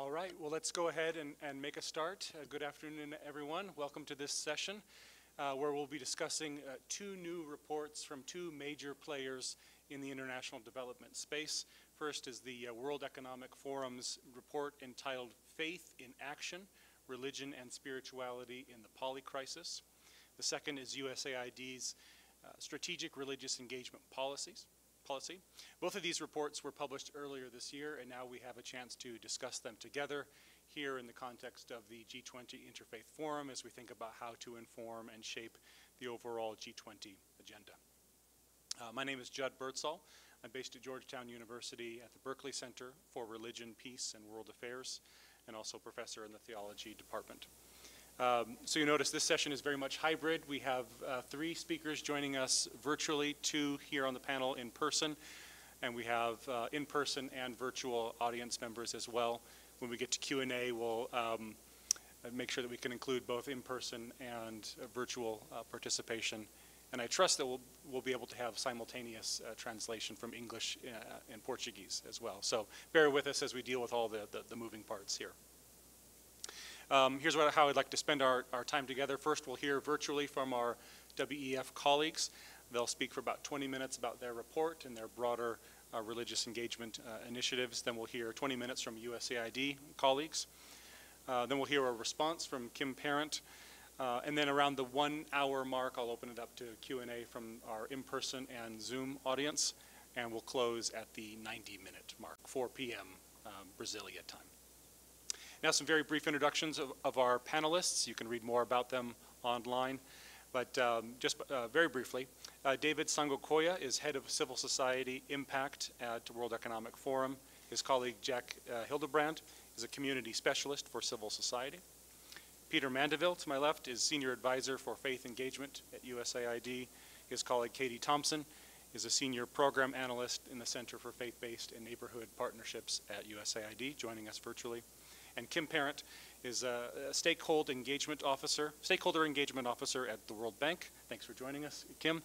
All right, well, let's go ahead and, and make a start. Uh, good afternoon, everyone. Welcome to this session uh, where we'll be discussing uh, two new reports from two major players in the international development space. First is the uh, World Economic Forum's report entitled Faith in Action, Religion and Spirituality in the Polycrisis. The second is USAID's uh, Strategic Religious Engagement Policies policy. Both of these reports were published earlier this year, and now we have a chance to discuss them together here in the context of the G20 Interfaith Forum as we think about how to inform and shape the overall G20 agenda. Uh, my name is Judd Birdsall. I'm based at Georgetown University at the Berkeley Center for Religion, Peace, and World Affairs, and also professor in the theology department. Um, so you notice this session is very much hybrid. We have uh, three speakers joining us virtually, two here on the panel in person, and we have uh, in-person and virtual audience members as well. When we get to Q&A, we'll um, make sure that we can include both in-person and uh, virtual uh, participation. And I trust that we'll, we'll be able to have simultaneous uh, translation from English uh, and Portuguese as well. So bear with us as we deal with all the, the, the moving parts here. Um, here's what, how I'd like to spend our, our time together. First, we'll hear virtually from our WEF colleagues. They'll speak for about 20 minutes about their report and their broader uh, religious engagement uh, initiatives. Then we'll hear 20 minutes from USAID colleagues. Uh, then we'll hear a response from Kim Parent. Uh, and then around the one hour mark, I'll open it up to Q&A from our in-person and Zoom audience. And we'll close at the 90 minute mark, 4 p.m. Um, Brasilia time. Now some very brief introductions of, of our panelists. You can read more about them online. But um, just uh, very briefly, uh, David Sangokoya is head of civil society impact at World Economic Forum. His colleague Jack uh, Hildebrand is a community specialist for civil society. Peter Mandaville, to my left, is senior advisor for faith engagement at USAID. His colleague Katie Thompson is a senior program analyst in the Center for Faith-Based and Neighborhood Partnerships at USAID, joining us virtually. And Kim Parent is a, a stakeholder engagement officer, stakeholder engagement officer at the World Bank. Thanks for joining us, Kim.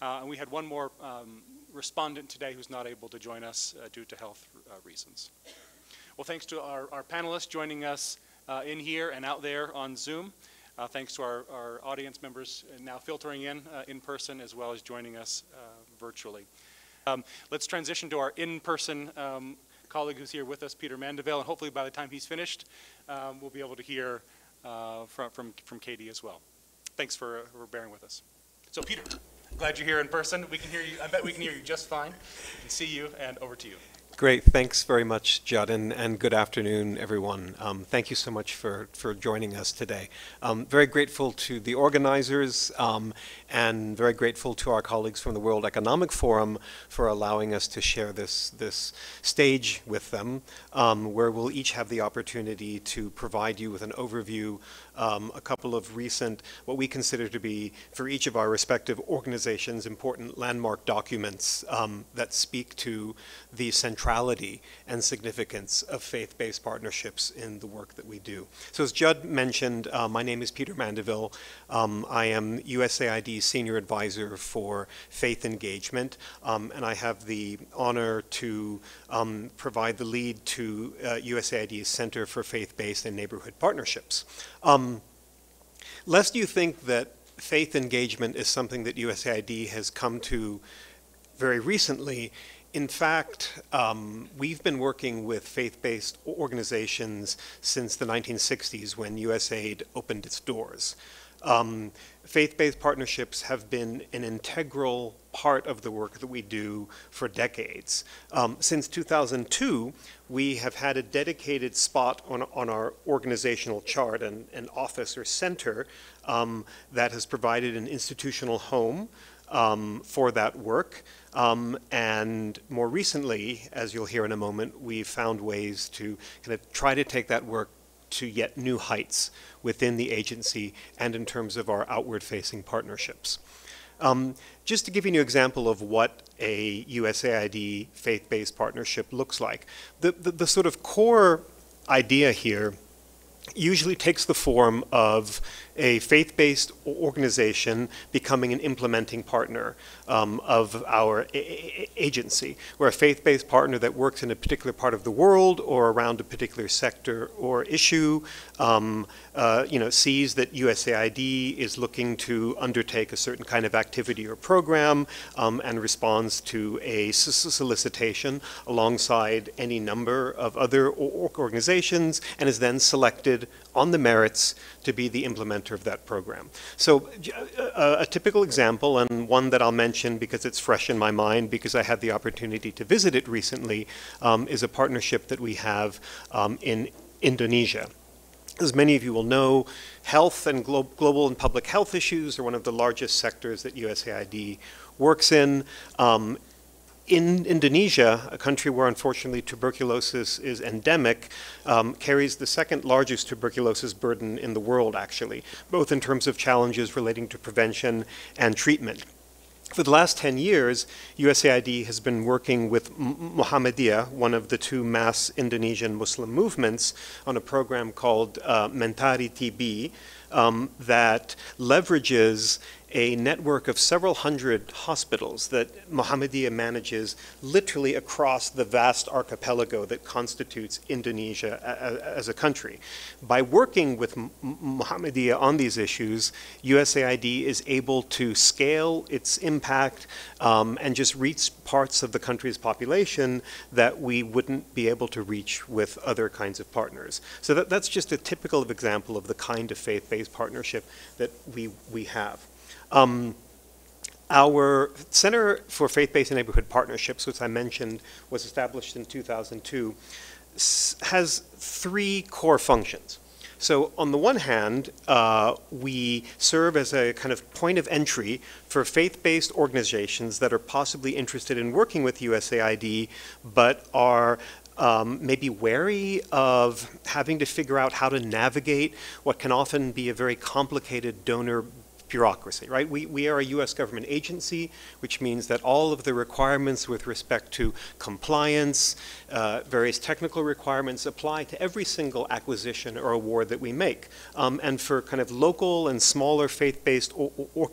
Uh, and we had one more um, respondent today who's not able to join us uh, due to health uh, reasons. Well, thanks to our, our panelists joining us uh, in here and out there on Zoom. Uh, thanks to our, our audience members now filtering in uh, in person as well as joining us virtually. Um, let's transition to our in-person um, colleague who's here with us, Peter Mandaville, and hopefully by the time he's finished, um, we'll be able to hear uh, from, from, from Katie as well. Thanks for, for bearing with us. So Peter, glad you're here in person. We can hear you, I bet we can hear you just fine. We can see you, and over to you. Great. Thanks very much, Judd, and, and good afternoon, everyone. Um, thank you so much for, for joining us today. Um, very grateful to the organizers um, and very grateful to our colleagues from the World Economic Forum for allowing us to share this, this stage with them, um, where we'll each have the opportunity to provide you with an overview um, a couple of recent, what we consider to be, for each of our respective organizations, important landmark documents um, that speak to the centrality and significance of faith-based partnerships in the work that we do. So as Judd mentioned, uh, my name is Peter Mandaville. Um, I am USAID Senior Advisor for Faith Engagement, um, and I have the honor to um, provide the lead to uh, USAID's Center for Faith-Based and Neighborhood Partnerships. Um, lest you think that faith engagement is something that USAID has come to very recently, in fact, um, we've been working with faith-based organizations since the 1960s when USAID opened its doors. Um, faith-based partnerships have been an integral part of the work that we do for decades. Um, since 2002, we have had a dedicated spot on, on our organizational chart, an, an office or center um, that has provided an institutional home um, for that work. Um, and more recently, as you'll hear in a moment, we've found ways to kind of try to take that work to yet new heights within the agency and in terms of our outward-facing partnerships. Um, just to give you an example of what a USAID faith-based partnership looks like, the, the, the, sort of core idea here usually takes the form of a faith-based organization becoming an implementing partner um, of our agency. We're a faith-based partner that works in a particular part of the world or around a particular sector or issue. Um, uh, you know, sees that USAID is looking to undertake a certain kind of activity or program um, and responds to a solicitation alongside any number of other organizations and is then selected on the merits to be the implementer of that program. So a typical example, and one that I'll mention because it's fresh in my mind because I had the opportunity to visit it recently, um, is a partnership that we have um, in Indonesia. As many of you will know, health and glo- global and public health issues are one of the largest sectors that USAID works in. Um, in Indonesia, a country where unfortunately tuberculosis is endemic, um, carries the second largest tuberculosis burden in the world, actually, both in terms of challenges relating to prevention and treatment. For the last 10 years, USAID has been working with Muhammadiyah, one of the two mass Indonesian Muslim movements, on a program called uh, Mentari TB um, that leverages a network of several hundred hospitals that Muhammadiyah manages literally across the vast archipelago that constitutes Indonesia as a country. By working with Muhammadiyah on these issues, USAID is able to scale its impact um, and just reach parts of the country's population that we wouldn't be able to reach with other kinds of partners. So that, that's just a typical example of the kind of faith-based partnership that we, we have. Um, our Center for Faith-Based Neighborhood Partnerships, which I mentioned was established in 2002, s- has three core functions. So on the one hand, uh, we serve as a kind of point of entry for faith-based organizations that are possibly interested in working with USAID, but are um, maybe wary of having to figure out how to navigate what can often be a very complicated donor bureaucracy, right? We, we are a U.S. government agency, which means that all of the requirements with respect to compliance, uh, various technical requirements apply to every single acquisition or award that we make. Um, and for kind of local and smaller faith-based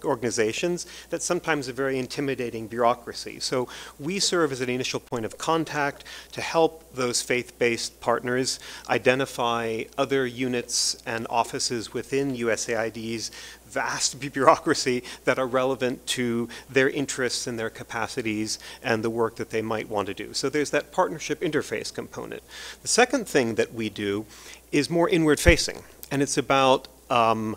organizations, that's sometimes a very intimidating bureaucracy. So we serve as an initial point of contact to help those faith-based partners identify other units and offices within USAID's vast bureaucracy that are relevant to their interests and their capacities and the work that they might want to do. So there's that partnership interface component. The second thing that we do is more inward facing, and it's about um,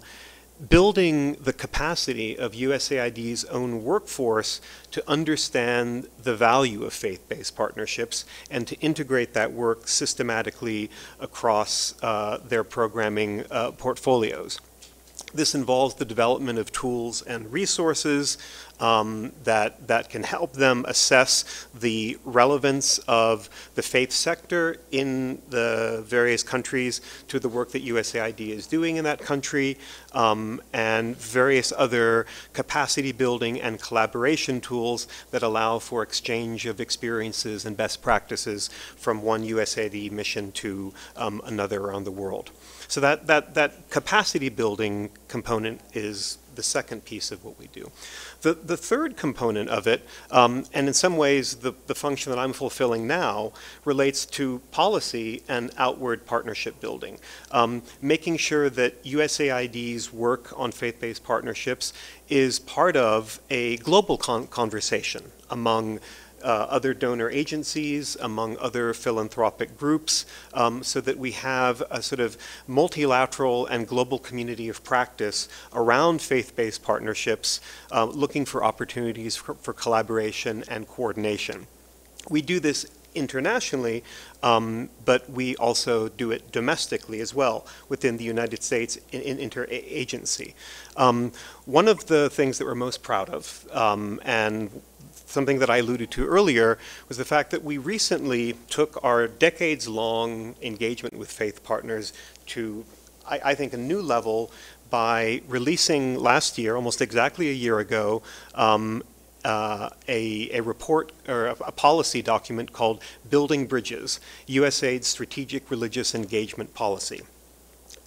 building the capacity of USAID's own workforce to understand the value of faith-based partnerships and to integrate that work systematically across uh, their programming uh, portfolios. This involves the development of tools and resources um, that, that can help them assess the relevance of the faith sector in the various countries to the work that USAID is doing in that country, um, and various other capacity building and collaboration tools that allow for exchange of experiences and best practices from one USAID mission to um, another around the world. So that, that, that capacity building component is the second piece of what we do. The, the third component of it, um, and in some ways the, the function that I'm fulfilling now, relates to policy and outward partnership building. Um, making sure that USAID's work on faith-based partnerships is part of a global con- conversation among other donor agencies, among other philanthropic groups, um, so that we have a sort of multilateral and global community of practice around faith-based partnerships, uh, looking for opportunities for, for collaboration and coordination. We do this internationally, um, but we also do it domestically as well within the United States in, in interagency. Um, one of the things that we're most proud of, um, and something that I alluded to earlier was the fact that we recently took our decades long engagement with faith partners to, I, I, think, a new level by releasing last year, almost exactly a year ago, um, uh, a, a, report or a, a, policy document called Building Bridges USAID's Strategic Religious Engagement Policy.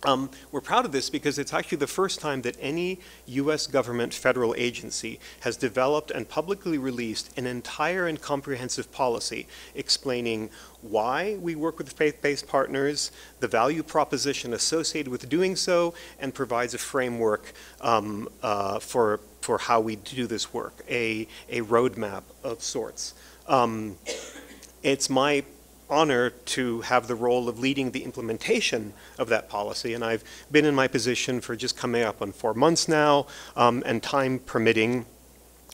Um, we're proud of this because it's actually the first time that any U.S. government federal agency has developed and publicly released an entire and comprehensive policy explaining why we work with faith-based partners, the value proposition associated with doing so, and provides a framework um, uh, for, for how we do this work, a, a roadmap of sorts. Um, it's my honor to have the role of leading the implementation of that policy. And I've been in my position for just coming up on four months now, um, and time permitting,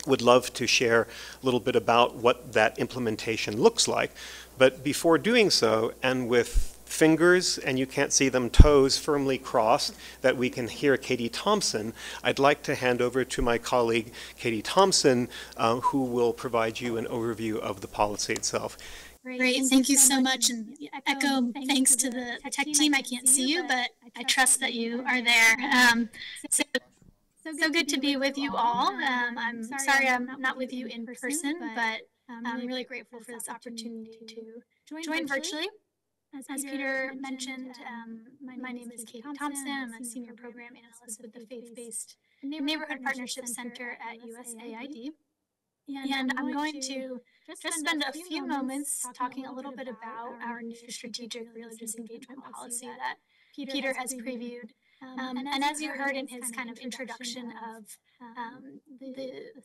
would love to share a little bit about what that implementation looks like. But before doing so, and with fingers and you can't see them toes firmly crossed that we can hear Katie Thompson, I'd like to hand over to my colleague Katie Thompson, uh, who will provide you an overview of the policy itself. Great, thank you so much, and echo thanks to the tech team. I can't see you, but I trust that you are there. Um, so, so good to be with you all. Um, I'm sorry I'm not with you in person, but I'm really grateful for this opportunity to join virtually. As Peter mentioned, um, my name is Kate Thompson. I'm a senior program analyst with the Faith-Based Neighborhood Partnership Center at USAID. And I'm going to just spend a few moments talking a little bit about our new strategic religious engagement policy that Peter has previewed. Um, and, as you heard in his kind of introduction of um, the,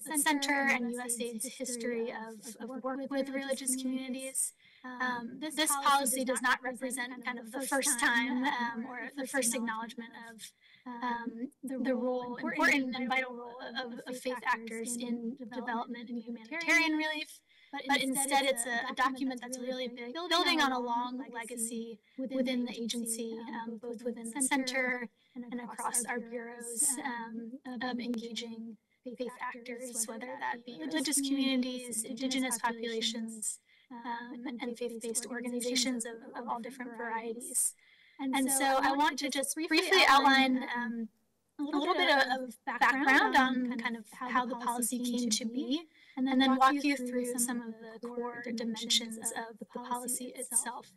the, center and USAID's history of, of work with religious communities, um, this, this policy does not represent kind of the first time um, or the first acknowledgement of um, the, the role, important and vital role of, of faith actors in development and humanitarian relief. But, but instead, it's a, a, document that's really big, building on a long legacy within the agency, um, both within the center and across our bureaus um, of engaging faith actors, whether that be religious communities, indigenous populations, um, and faith-based organizations of, of all different varieties. And, and so, I want to just briefly outline um, a little, a little bit of, of background on kind of how the policy came to be, and then, and then walk you through some of the core dimensions of the policy itself.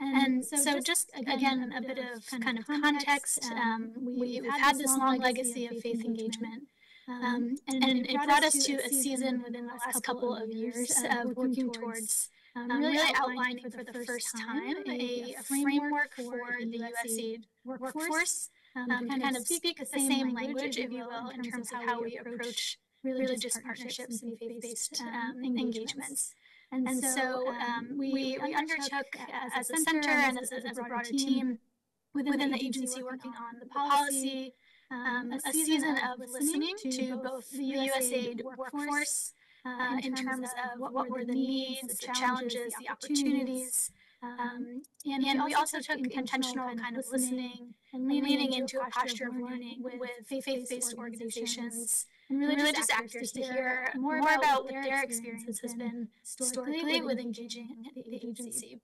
And, so, so, just again, a bit of kind of context. Um, we, have had this long legacy of faith engagement. Um, and, and, it brought us to a season within the last couple of years of working towards um, really outlining for the first time a, a framework for the USAID workforce um, um, to kind of speak the same language, if you will, in terms of how we approach religious partnerships and faith-based um, um engagements. And, and so um, um, we, we undertook as a center and as a, as a broader team within the agency working on the policy, um, a, season of listening to both the USAID workforce uh, in terms of what, what were the needs, the challenges, the opportunities. Um, and, and we also took intentional kind of listening and leaning into a posture of learning with faith-based organizations and really religious actors to hear more about what their experience has been historically with engaging the agency.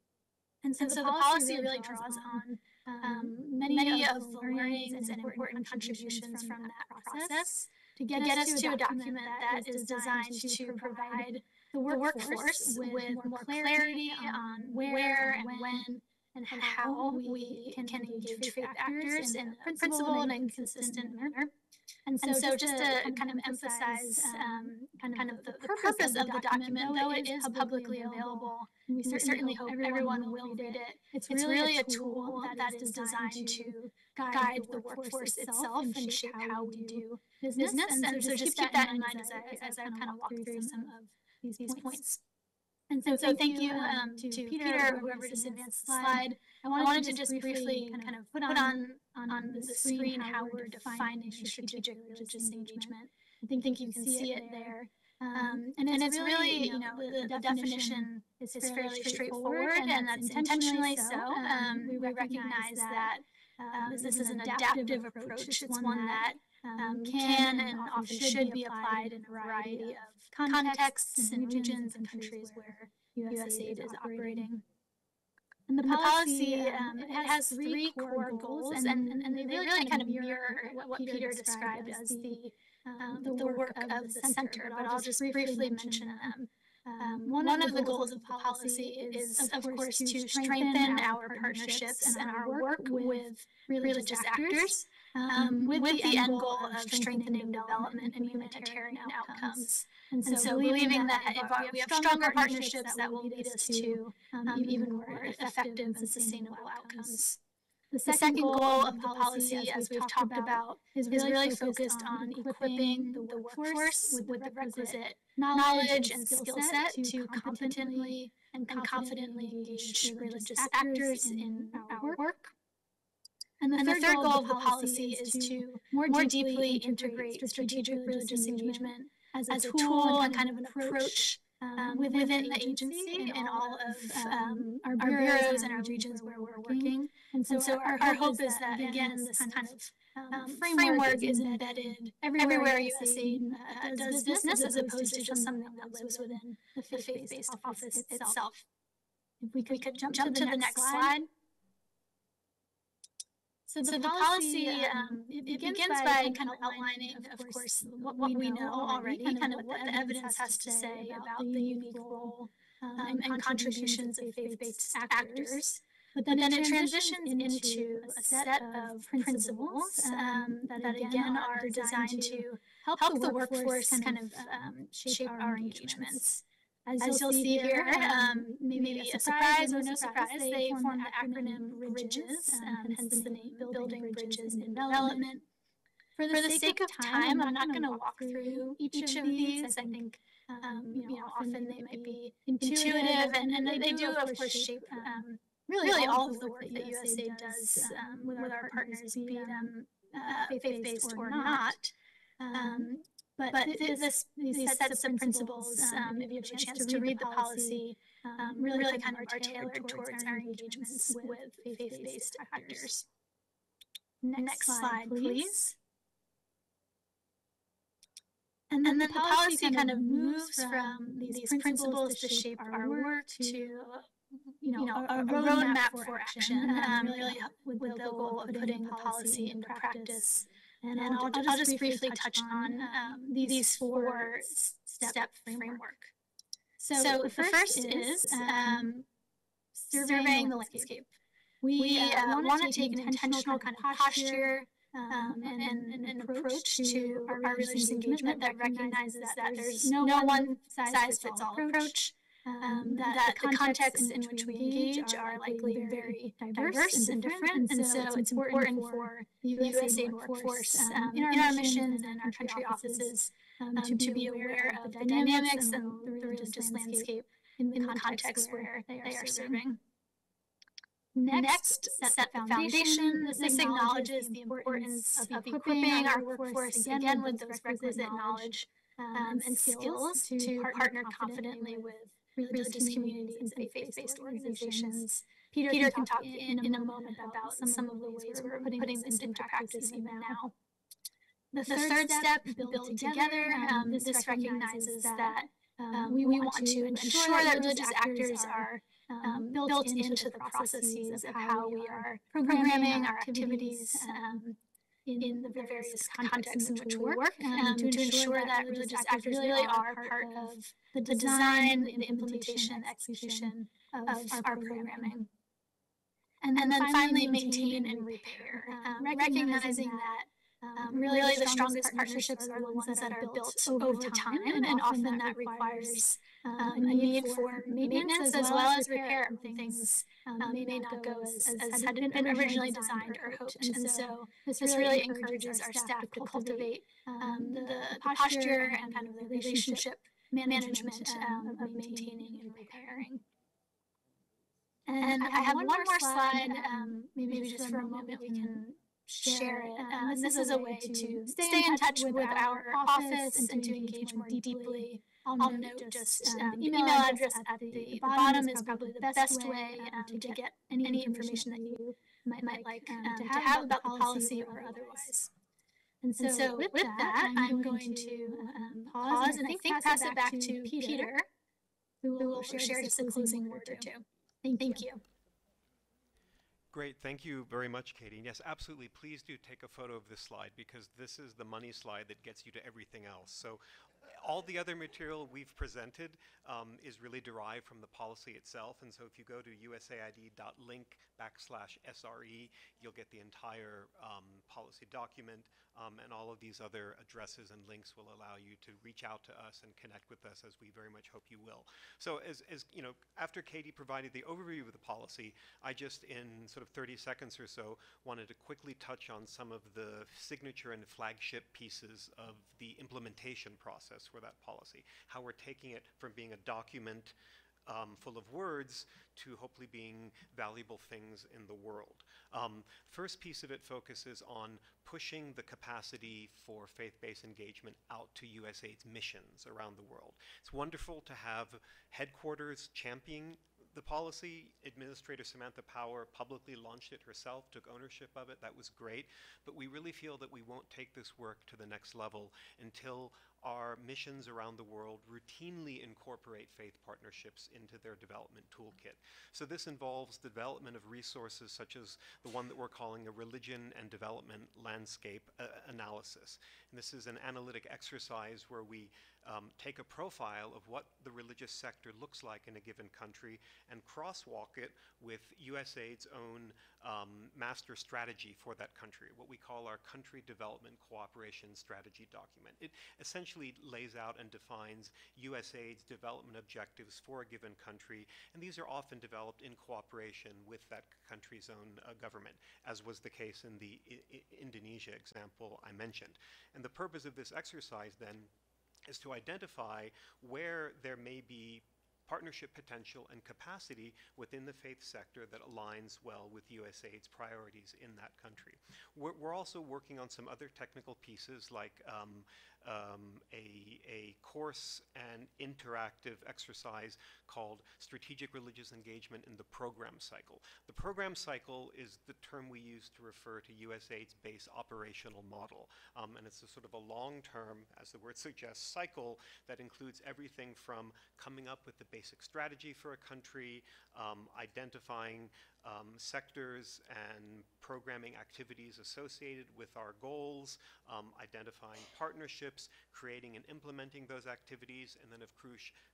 And so, and so the policy really draws on um, um, many, many of the learnings and important contributions from that process to get, to get us, to a document that is designed to provide the workforce with more clarity on where and when and how we can engage faith actors in a principled and consistent manner. And so, and so just, just to, kind of emphasize um, kind, of kind of the, the purpose of the document, though it is publicly available, we certainly hope everyone will read it. It's really a tool that is designed to guide the workforce itself and shape how we do business. And so just keep that in mind as I, as I kind of walk through some of these points. And so, so thank you um, to, to Peter, whoever just advanced the slide. I wanted, I wanted to just briefly kind of put on, on, on the screen how we're defining strategic religious engagement. I think, think you can see it there. Um, and, and, it's, really, you know, the, the definition is, fairly straightforward, and that's intentionally so. Um, um we recognize that um, this is an adaptive approach. It's one that um, can and often should be applied in a variety of contexts and regions and countries where USAID is operating. And the, policy, um, it has three core goals, and, and, and they really kind of mirror what Peter described as the, um, the, work of the center, but I'll just briefly mention them. Um, one, of the goals of the policy is, of course, to strengthen our partnerships and our work with religious actors, um, with, the end goal of strengthening development and humanitarian outcomes. And so, believing that if our, we have stronger partnerships, that will lead us to um, even more effective and sustainable outcomes. The second goal of the policy, as we've talked about, is really focused on equipping the workforce with the requisite knowledge and skill set to competently and confidently engage religious actors in our work. And the, and third, the third goal of the policy is to more deeply integrate strategic religious engagement as a, as a tool and kind of an approach um, within, within the agency and all of um, our, bureaus and our regions where we're working. And so, and so our, our, hope is that, again, this kind of um, framework is embedded everywhere USAID uh, does business as opposed to just something that lives within the faith-based office itself. If we could, we could jump, jump to the next slide. So the, so the policy, policy um, um it, it begins, begins by, by kind of outlining, of, of course, what, what we know already, kind of what the evidence has to say about the unique role um, um and contributions of faith-based actors. But then, but then it transitions into a set of principles um, um, that, that, again, are designed to help, help the workforce kind of um, shape our engagements. As, As you'll, see here, um, um, maybe a surprise or no surprise, they form the acronym BRIDGES, um, um hence the name Building Bridges in Development. For the, For the sake, of time, I'm not going to walk through each of these. As I think, um, um, you know, often they might be intuitive, and, and they do, of course, shape um, really, really all of the work that USAID does um, with our partners, be them uh, faith-based or not. Um, but, but th this, these sets of principles, um, if you have a chance to read the policy, um, really, really kind of are tailored towards our engagements with faith-based actors. Next slide, please. And then, and then the, policy kind of moves from these principles to shape our work to you know, a, a roadmap for action, um, really with, with the goal of putting the policy into practice and, and I'll, I'll, just, I'll just briefly, briefly touch on um, um these four step framework. So, so the first, first is um, um surveying the landscape. We uh, uh want to take an intentional kind of posture um, and, and, and, an approach to our religious engagement that recognizes that there's no one size fits all approach um, that, that the contexts in which we engage are likely very diverse and different, and so it's important for the USAID workforce um, um, in our missions and our country offices um, um, to be aware of the dynamics and the religious landscape in the context where they are serving. Next, set the foundation. This acknowledges the importance of equipping our workforce again with those requisite knowledge um, and skills to partner confidently with religious communities and faith-based organizations. Peter, Peter can talk in, in a moment about some of the ways we're putting, putting this into practice even now. The, the third step, build together, um, this recognizes that um, we, we want to ensure that religious actors are um, built into the processes of how we are programming our activities um, in, in the various contexts in which we work um, to ensure that religious actors really are part of the design, the implementation, and execution of, of our programming. And then, and then finally, maintain and repair, um, recognizing that um, really, really the strongest partnerships are the ones that are built over time, and often that requires um, a need for maintenance as well as repair. Things um, may not go as, as had been originally designed or hoped, and so this really encourages our staff to cultivate um, the posture and kind of the relationship management um, of maintaining and repairing. And I have one more slide, um, maybe just for a moment we can share it. Um, this is a way to stay in touch with our office and to engage more deeply. I'll note just um, the email address at the, the bottom is probably the best way um, to get any information that you might, might like um, to have about the policy or otherwise. And so, and so with, with, that, I'm going to um, pause and I think pass it back to Peter, who will share just a closing word or two. Thank you. Great, thank you very much, Katie. Yes, absolutely, please do take a photo of this slide because this is the money slide that gets you to everything else. So all the other material we've presented um, is really derived from the policy itself. And so if you go to usaid.link backslash SRE, you'll get the entire um, policy document. Um, and all of these other addresses and links will allow you to reach out to us and connect with us as we very much hope you will. So as, as you know, after Katie provided the overview of the policy, I just in sort of 30 seconds or so wanted to quickly touch on some of the signature and flagship pieces of the implementation process for that policy, how we're taking it from being a document um, full of words to hopefully being valuable things in the world. Um, first piece of it focuses on pushing the capacity for faith-based engagement out to USAID's missions around the world. It's wonderful to have headquarters championing the policy, Administrator Samantha Power publicly launched it herself, took ownership of it. That was great. But we really feel that we won't take this work to the next level until our missions around the world routinely incorporate faith partnerships into their development toolkit. So this involves the development of resources such as the one that we're calling a religion and development landscape uh, analysis. And this is an analytic exercise where we um, take a profile of what the religious sector looks like in a given country and crosswalk it with USAID's own um, master strategy for that country, what we call our country development cooperation strategy document. It essentially essentially lays out and defines USAID's development objectives for a given country, and these are often developed in cooperation with that country's own uh, government, as was the case in the I Indonesia example I mentioned. And the purpose of this exercise then is to identify where there may be partnership potential and capacity within the faith sector that aligns well with USAID's priorities in that country. We're, we're also working on some other technical pieces like um, um, a, a course and interactive exercise called Strategic Religious Engagement in the Program Cycle. The program cycle is the term we use to refer to USAID's base operational model. Um, and it's a sort of a long-term, as the word suggests, cycle that includes everything from coming up with the basic strategy for a country, um, identifying um, sectors and programming activities associated with our goals, um, identifying partnerships, creating and implementing those activities, and then of,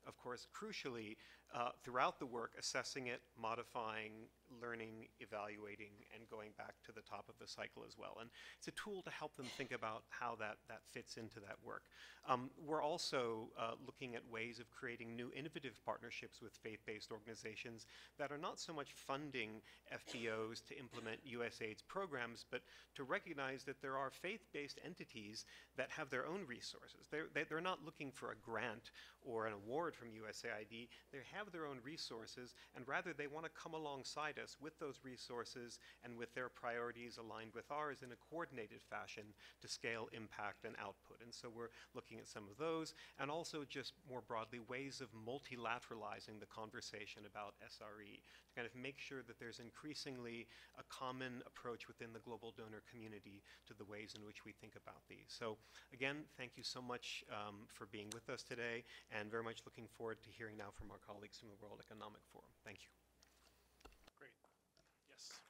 of course, crucially, uh, throughout the work, assessing it, modifying, learning, evaluating, and going back to the top of the cycle as well. And it's a tool to help them think about how that, that fits into that work. Um, we're also uh, looking at ways of creating new innovative partnerships with faith-based organizations that are not so much funding FBOs to implement USAID's programs, but to recognize that there are faith-based entities that have their own resources. They're, they, are not looking for a grant or an award from USAID. They have their own resources, and rather they want to come alongside us with those resources and with their priorities aligned with ours in a coordinated fashion to scale impact and output. And so we're looking at some of those, and also just more broadly ways of multilateralizing the conversation about SRE to kind of make sure that there's increasingly a common approach within the global donor community to the ways in which we think about these. So again, thank you so much um, for being with us today and very much looking forward to hearing now from our colleagues from the World Economic Forum. Thank you. Great. Yes.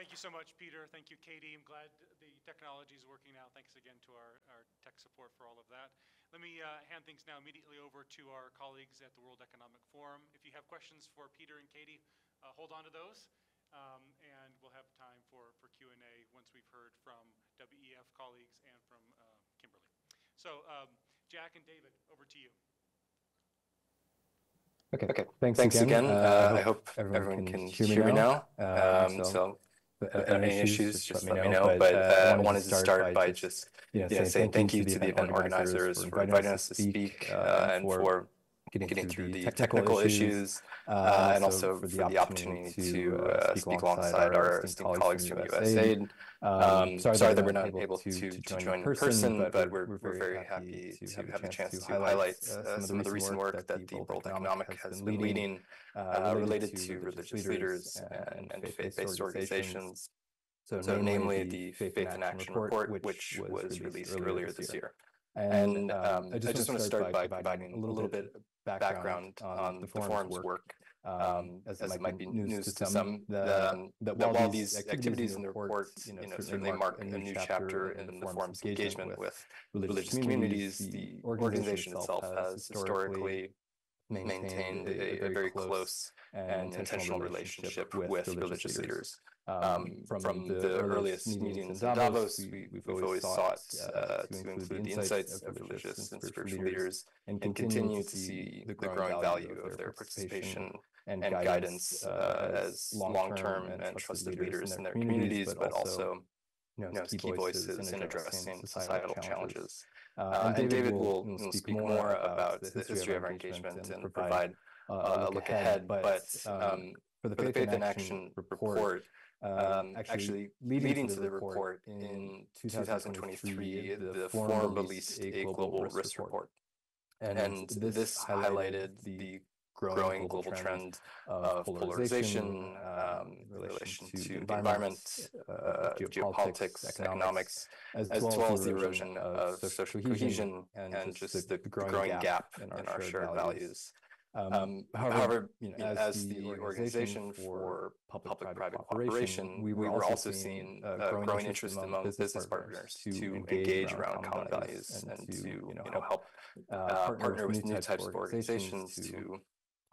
Thank you so much, Peter. Thank you, Katie. I'm glad the technology is working now. Thanks again to our, our tech support for all of that. Let me uh, hand things now immediately over to our colleagues at the World Economic Forum. If you have questions for Peter and Katie, uh, hold on to those. Um, and we'll have time for, for Q&A once we've heard from WEF colleagues and from uh. So um, Jack and David, over to you. Okay, okay. Thanks, Thanks again. again. Uh, I hope everyone, everyone can, hear me now. Um, so, so any issues, just let me know. But uh, I wanted to start by just you know, saying thank you to the event organizers for inviting us to speak uh, and for getting, getting through, the technical, issues, uh, uh, and also for the, for the opportunity to uh, speak alongside our esteemed colleagues from USAID. Um, um, sorry, sorry that we're not able to, to, join in person, but we're, we're very happy to have a chance to highlight uh, some of the recent work that the World Economic has been leading uh, related to religious leaders and, and faith-based organizations. So, so namely, the Faith in Action report, which was released earlier this year. And, um, um, I just, I just want to start by, providing a little bit of background on the forum's work. Uh, um, as it might be news to some, that while these activities in the report, you know, certainly mark a new chapter in the forum's engagement with religious communities, the organization itself has historically maintained a, a very close and intentional relationship with religious leaders. Um, from the earliest meetings in Davos, we, we've always sought uh, to include the insights of religious and spiritual leaders and continue to see the growing value of their participation and guidance uh, as long-term and trusted leaders in their communities, but also you know, key voices in addressing societal challenges. Uh, and David will, will speak more about the history of our engagement and provide uh, a look ahead. But um, for the Faith in Action report, um, actually leading to the report in 2023, the forum released a global risk report. And this highlighted the growing global trend of polarization um, in relation to the environment, uh, geopolitics, economics, as, as well as the erosion of social cohesion and just the growing gap in our shared values. Um, um, however, you know, as, the organization for public-private cooperation, we were also seeing a growing interest among business partners to engage around common values and to you know help uh, uh partner with new types of organizations to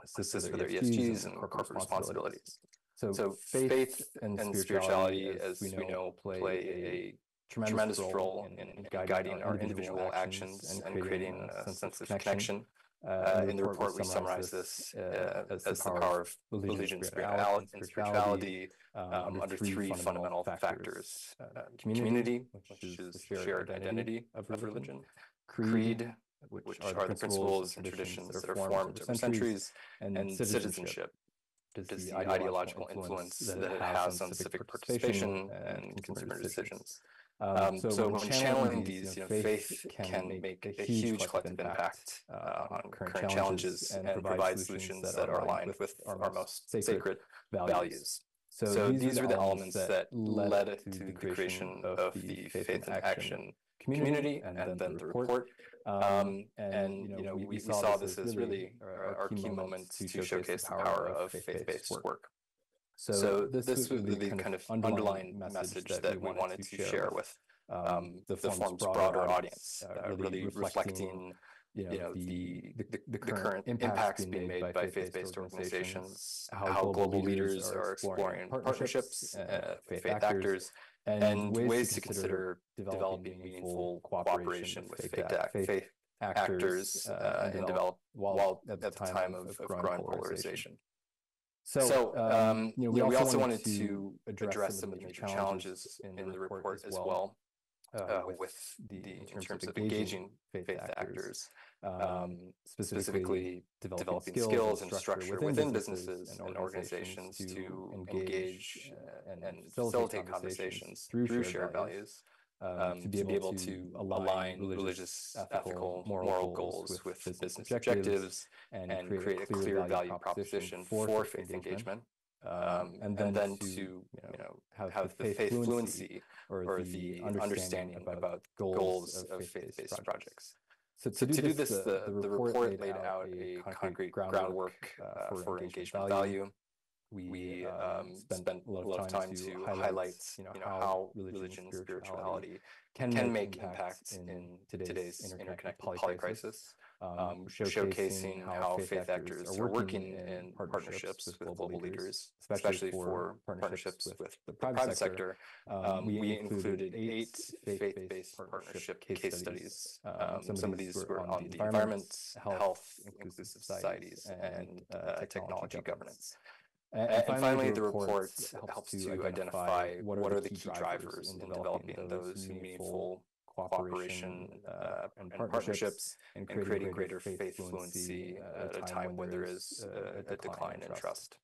assist with their ESGs and corporate responsibilities. So, so faith and, spirituality, as we know, play a tremendous role in, in guiding our individual actions and, creating a sense of connection. Uh, in the report, we summarize this uh, as, as the power of religion spirituality, and spirituality um, um, under three fundamental factors. Uh, community, which is the shared identity of religion. Creed, which, are, the principles and traditions that are formed over centuries, and, citizenship is the ideological influence that it has on civic participation and consumer decisions. Um, um, so, so, when channeling these, you know, faith can make a huge collective impact uh, on current challenges and provide solutions that are aligned with our most sacred values. So, so these are the elements that led to the creation of the Faith in Action community, and, and then the report. Um, um, and you know, we, we saw this as really our, our key moment to showcase the power of faith-based work. So, so this, this was the, the kind of underlying message that we wanted to share with um, um the, the forum's broader audience, uh, really reflecting you know, you know the, the, the, current impacts being made by faith-based organizations, how global leaders are exploring partnerships, uh, faith actors, and, ways, to consider developing meaningful cooperation with faith, actors uh, uh, and develop while at the time of, of growing polarization. So, um, um you know, we, we also wanted to address some of the major challenges in, the report as well, uh, uh, with the, in terms, of engaging faith, actors, um, um specifically developing skills and structure within businesses and organizations to engage and facilitate conversations through shared values. Um, um, to be able, able to, align religious, ethical, moral goals with, business objectives and, and create a clear value proposition for faith engagement. Um, and, then and then, to, you know, have, have the faith fluency or, the understanding about, goals of faith-based projects. So to, do, to do this, the, the, the, report laid out a concrete groundwork uh, for engagement value. We, we um, um spent a lot of time to highlight, you know, how religion and spirituality can, can make impacts in today's interconnected polycrisis um, um showcasing how faith actors are working in partnerships with global leaders, especially for partnerships with the private sector. Um, um we included eight faith-based partnership case studies. Um, some of these were on the environment, health, inclusive societies, and uh, technology governance. And, and, finally, the report helps to identify what are the key drivers in developing those meaningful cooperation uh, uh, and, and partnerships and creating, greater faith fluency at a time when there is a, a decline in trust.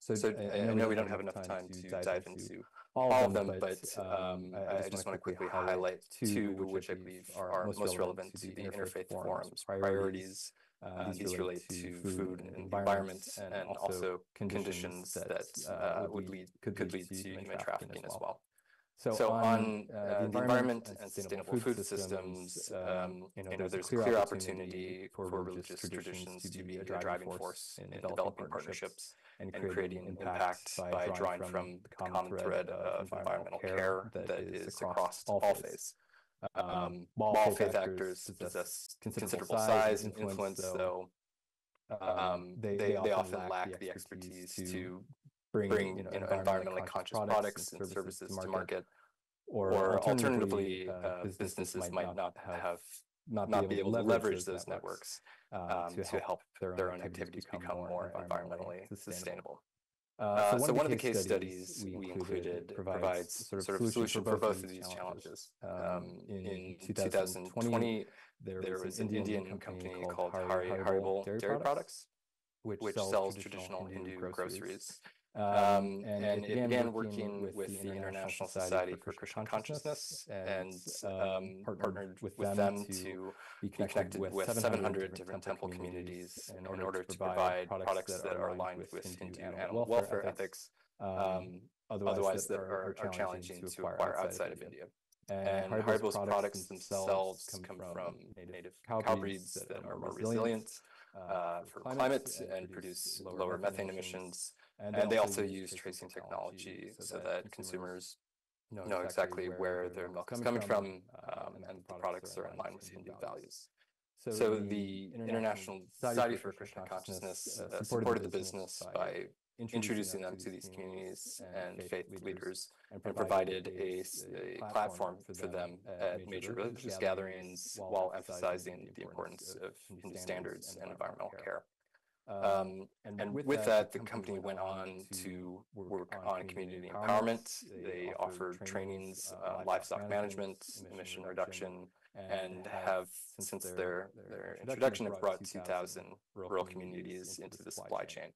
So, so I, know, I know we don't have enough time to dive into all of them, but um, I, I just want to quickly highlight two, which I believe are most relevant to the Interfaith Forum's priorities. Uh, these relate to food and environment, and also conditions that uh, would lead could lead to human trafficking as well. So on the environment and sustainable food systems, um, um, you know, there's a clear opportunity for religious traditions to be a driving force in developing partnerships and creating impact by drawing from the common thread of environmental care that is across all faiths. Um, all faith actors possess considerable size and influence, though um, they, they often lack the expertise to bring you know, environmentally conscious products and services to market. Or or alternatively, uh, businesses might not have not be able to leverage those networks um, to help their own activities become more environmentally sustainable. Uh, so, one, of the case studies we included provides sort of solution for both of these challenges. Um, in 2020, there was an Indian company called Hari Haribol Dairy Products, which sells traditional Hindu groceries. Um, and, and, it began working with, with the International Society for Krishna Consciousness and um, partnered with them to be connected with 700 different temple communities in order to provide products that are aligned with Hindu animal welfare ethics, um, otherwise that are, are challenging to acquire outside of India. And Haribo's products themselves come from native cow breeds that are more resilient uh, for climate and produce lower methane emissions and, they also use tracing technology so that consumers know exactly where their milk is coming from um, and the products are in line with Hindu values. So the International Society for Krishna Consciousness uh, supported the business by introducing them to these communities and faith leaders and provided a, a platform for them at major religious gatherings while emphasizing the importance of Hindu standards and environmental care. Um, um, and, and with, with that, the company went on to work on community empowerment. They offered trainings, uh, livestock management, emission reduction, and have, since their, their introduction, have brought 2,000 rural communities into the supply chain.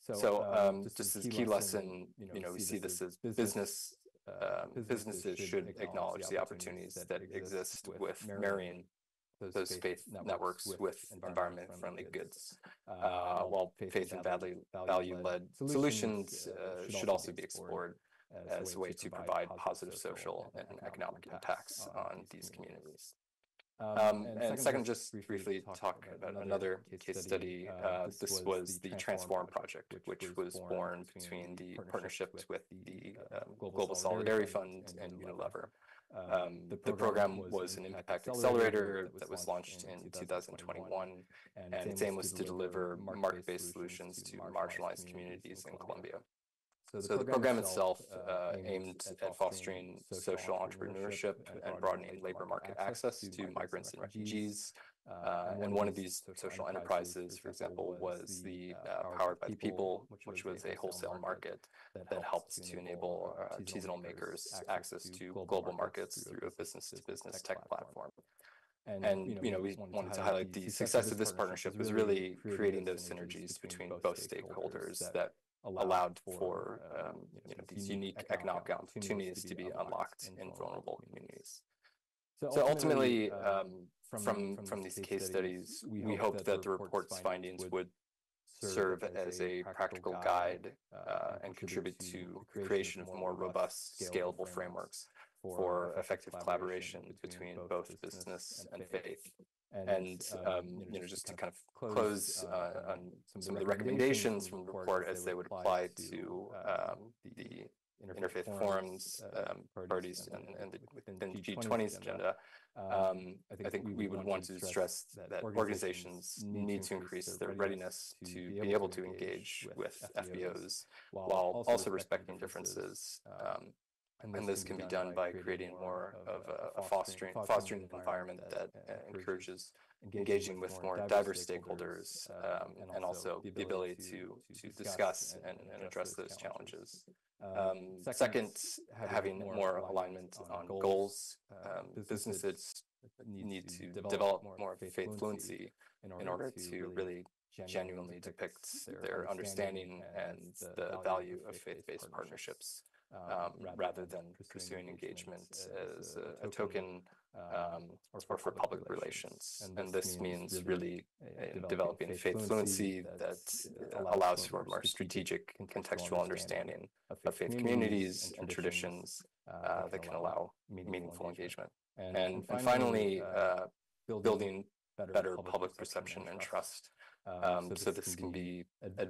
So um, um just as a key lesson, you know, we see this as business, um, businesses should acknowledge the opportunities that exist with marrying those faith networks with environment-friendly goods, uh, uh while faith and value-led solutions uh, should also be explored as a way to provide positive social and economic impacts on these communities. Um, um, and, and second, just briefly talk about another case study. Uh, uh this was the Transform project, which was born between the partnerships with the um, Global Solidarity Fund and Unilever. Um, the, the program was an impact accelerator that was launched in 2021, and its aim was to deliver market-based solutions to marginalized communities in Colombia. So the program itself uh, uh aimed at fostering social entrepreneurship and broadening labor market access to migrants and refugees, uh, and one of these social enterprises, for example, was the uh, uh Powered by the People, which was a wholesale market that helped to enable uh, artisanal makers access to global markets through a business-to-business tech platform. And, you know, we wanted to highlight the success of this partnership was really creating those synergies between both stakeholders that allowed for um, you know, these unique economic opportunities to be unlocked in vulnerable communities. So ultimately, um, from, from these case studies, we hope that the report's findings would serve as a practical guide uh, uh and contribute to the creation of more robust, scalable frameworks for effective collaboration between both business and faith. And, um, um you know, just to kind of close uh, on some of the recommendations from the report as they would apply to um, the interfaith forums, um, parties, and, and the, within the G20's agenda, um, I, think we would want to stress that organizations need to increase their readiness to be able to engage with FBOs while also respecting differences. Um, and this can be done by creating more of a, a fostering, fostering environment that uh, encourages engaging with more diverse stakeholders um, and also the ability to, to discuss and, and address those challenges. Um, second, having more alignment on goals. Um, businesses need to develop more faith fluency in order to really genuinely depict their understanding and the value of faith-based partnerships um, rather than pursuing engagement as a, a token um, or for public relations. And this means really uh, developing faith fluency that allows for more strategic and contextual understanding of faith communities and traditions uh, that can allow meaningful engagement. And, and finally, uh, building better public perception and trust. Um, so this can be uh,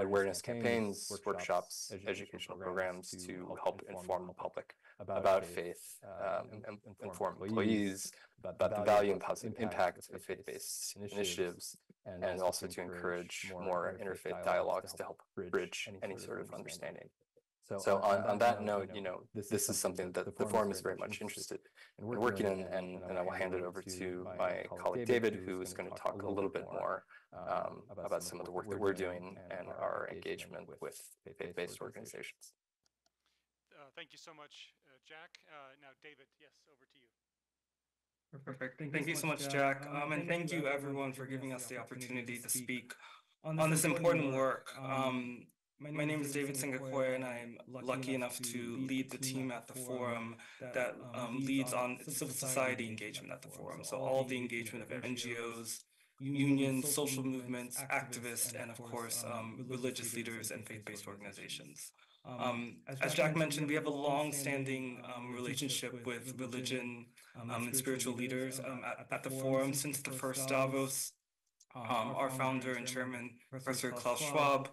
awareness campaigns, workshops, educational programs to help inform the public about faith, um, and inform employees about the value and positive impact of faith-based initiatives, and also to encourage more interfaith dialogues to help bridge any sort of understanding. So on, on that note, you know, this is something that the forum is very much interested in working in, and, and I will hand it over to my colleague David, who is going to talk a little bit more um, about some of the work that we're doing and our engagement with faith-based organizations. Uh, thank you so much, uh, Jack. Uh, now, David, yes, over to you. Perfect. Thank, thank you so much, Jack. Um, and thank you, everyone, for giving us the opportunity to speak on this important work. Um, my name is David Sangokoya, and I'm lucky enough to lead the team at the forum that um, leads on civil society engagement at the forum. So all the engagement of NGOs, unions, social movements, activists, and of course, um, religious leaders and faith-based organizations. Um, as Jack mentioned, we have a long-standing um, relationship with religion um, and spiritual leaders um, at, at, the forum since the first Davos. Um, our founder and chairman, Professor Klaus Schwab,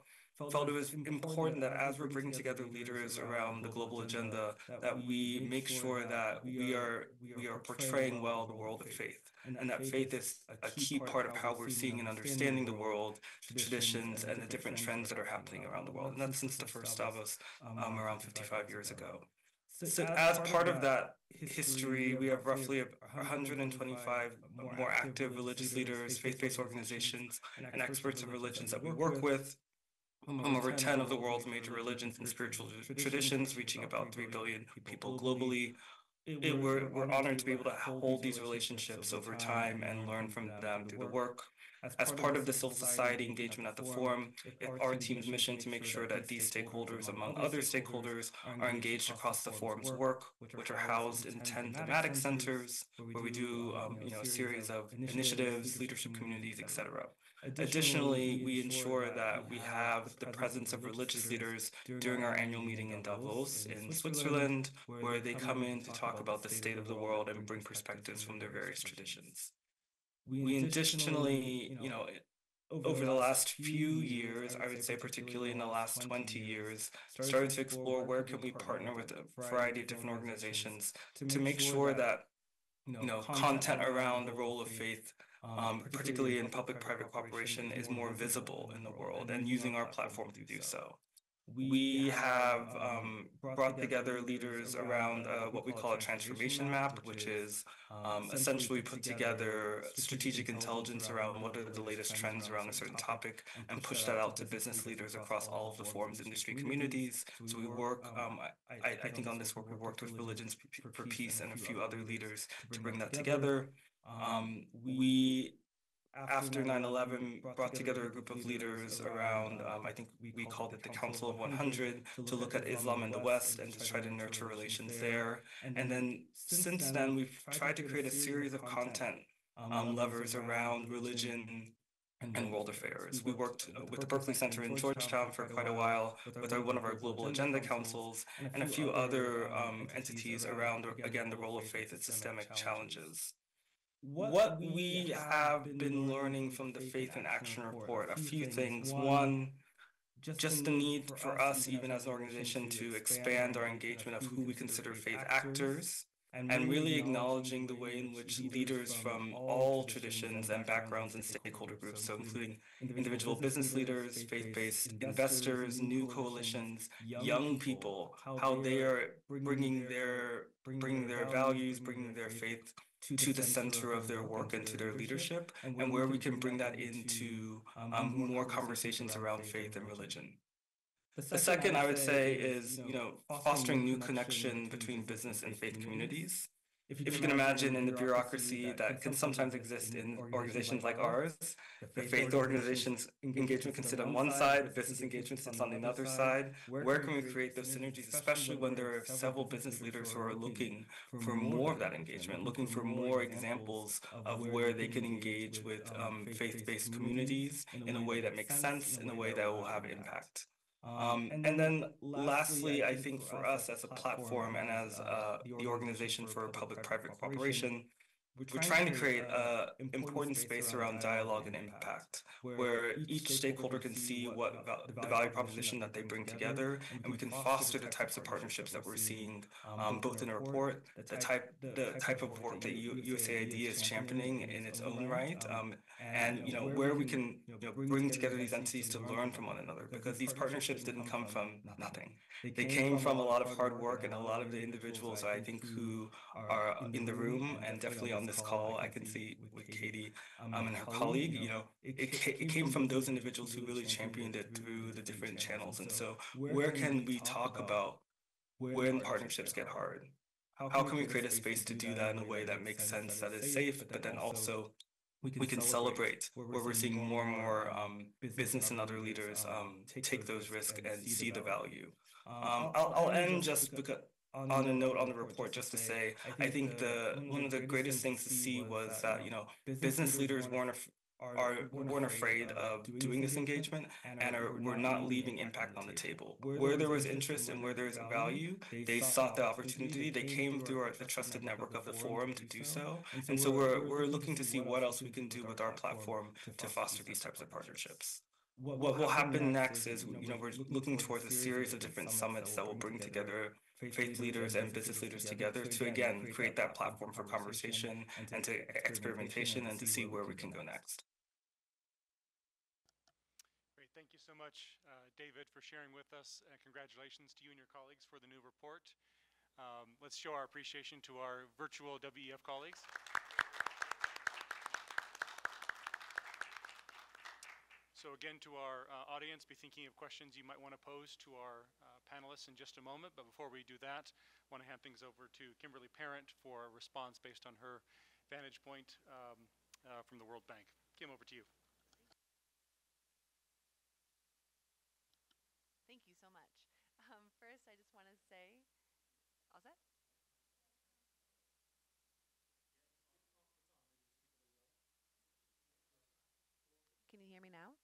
felt it was important that as we're bringing together leaders around the global agenda, that we make sure that we are we are portraying well the world of faith, and that faith is a key part of how we're seeing and understanding the world, the traditions, and the different trends that are happening around the world. And that's since the first Davos um, around 55 years ago. So as part of that history, we have roughly 125 more active religious leaders, faith-based organizations, and experts of religions that we work with um, over 10 of the world's major religions and spiritual traditions, reaching about 3 billion people globally. It, we're, we're honored to be able to hold these relationships over time and learn from them through the work. As part of the civil society engagement at the forum, it's our team's mission to make sure that these stakeholders, among other stakeholders, are engaged across the forum's work, which are housed in 10 thematic centers, where we do um, you know, a series of initiatives, leadership communities, etc. Additionally, we ensure that we have the presence of religious leaders during our annual meeting in Davos in Switzerland, where they come in to talk about the state of the world and bring perspectives from their various traditions. We additionally, you know, over the last few years, I would say particularly in the last 20 years, started to explore where can we partner with a variety of different organizations to make sure that, you know, content around the role of faith um, particularly in public-private cooperation, is more visible in the world and using our platform to do so. We have um, brought together leaders around uh, what we call a transformation map, which is um, essentially put together strategic intelligence around what are the latest trends around a certain topic and push that out to business leaders across all of the forums industry communities. So we work, um, I, I, think on this work, we worked with Religions for Peace and a few other leaders to bring that together. Um, we, after 9-11, brought together a group of leaders around, um, I think we called it the Council of 100, to look at Islam in the West and to try to nurture relations there. And then since then, we've tried to create a series of content um, levers around religion and world affairs. We worked with the Berkeley Center in Georgetown for quite a while with our, one of our global agenda councils and a few other um, entities around, again, the role of faith and systemic challenges what we have been learning from the Faith in Action report, a few things. One, just the need for us, even as an organization, to expand our engagement of who we consider faith actors and really acknowledging the way in which leaders from all traditions and backgrounds and stakeholder groups, so including individual business leaders, faith-based investors, new coalitions, young people, how they are bringing their bringing their values, bringing their faith to, to the center of their work and to their leadership, and where we can bring that into um, more conversations around faith and religion. The second, I would say, is you know fostering new connection between business and faith communities. If you, can imagine in the bureaucracy that can sometimes exist in organizations like ours, the faith organizations engagement can sit on one side, the business engagement sits on the other side. Where can we create those synergies, especially when there are several business leaders who are looking for more of that engagement, looking for more examples of where they can engage with um, faith-based communities in a way that makes sense, in a way that will have impact. Um, and then lastly, I think for us as a platform and as uh, the Organization for Public-Private Cooperation, we're trying to create an important space around dialogue and impact, where each stakeholder can see what the value proposition that they bring together, and we can foster the types of partnerships that we're seeing, um, both in the report, the type the type of work that USAID is championing in its own right, um, and you know where we can you know bring together these entities to learn from one another, because these partnerships didn't come from nothing. They came from a lot of hard work and a lot of the individuals I think who are in the room and definitely on this call. I can see with Katie um, and her colleague, you know, it, it came from those individuals who really championed it through the different channels. And so, where can we talk about when partnerships get hard? How can we create a space to do that in a way that makes sense, that is safe, but then also we can celebrate where we're seeing more and more um, business and other leaders um, take those risks and see the value. Um, I'll, I'll end just because on a note on the report just to say i think the one of the greatest things to see was that you know business leaders weren't are weren't afraid of doing this engagement and are were not leaving impact on the table. where there was interest and where there is value they sought the opportunity. they came through our, the trusted network of the forum to do so. and so we're we're looking to see what else we can do with our platform to foster these types of partnerships. what will happen next is you know we're looking towards a series of different summits that will bring together faith leaders and business leaders together to again create that platform for conversation and to experimentation and to see where we can go next. Great, thank you so much, uh, David, for sharing with us, and congratulations to you and your colleagues for the new report. Um, let's show our appreciation to our virtual WEF colleagues. So again, to our uh, audience, be thinking of questions you might want to pose to our uh, panelists in just a moment. But before we do that, I want to hand things over to Kimberly Parent for a response based on her vantage point um, uh, from the World Bank. Kim, over to you. Thank you so much. Um, first, I just want to say, all set? Can you hear me now?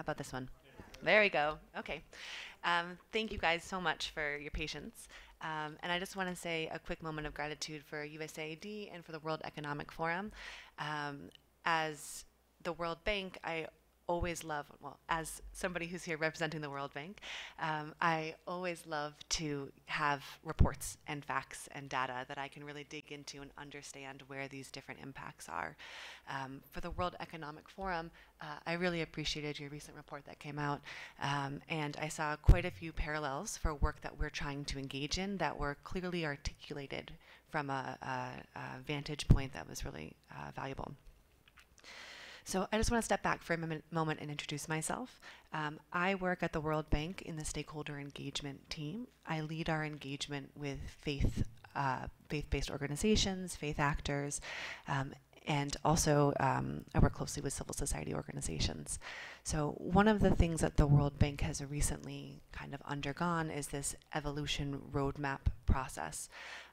How about this one? There we go. Okay. Um, thank you guys so much for your patience. Um, and I just want to say a quick moment of gratitude for USAID and for the World Economic Forum. Um, as the World Bank, I always love, well, as somebody who's here representing the World Bank, um, I always love to have reports and facts and data that I can really dig into and understand where these different impacts are. Um, for the World Economic Forum, uh, I really appreciated your recent report that came out, um, and I saw quite a few parallels for work that we're trying to engage in that were clearly articulated from a, a, a vantage point that was really uh, valuable. So I just want to step back for a moment and introduce myself. Um, I work at the World Bank in the stakeholder engagement team. I lead our engagement with faith, uh, faith-based organizations, faith actors, um, and also um, I work closely with civil society organizations. So one of the things that the World Bank has recently kind of undergone is this evolution roadmap process.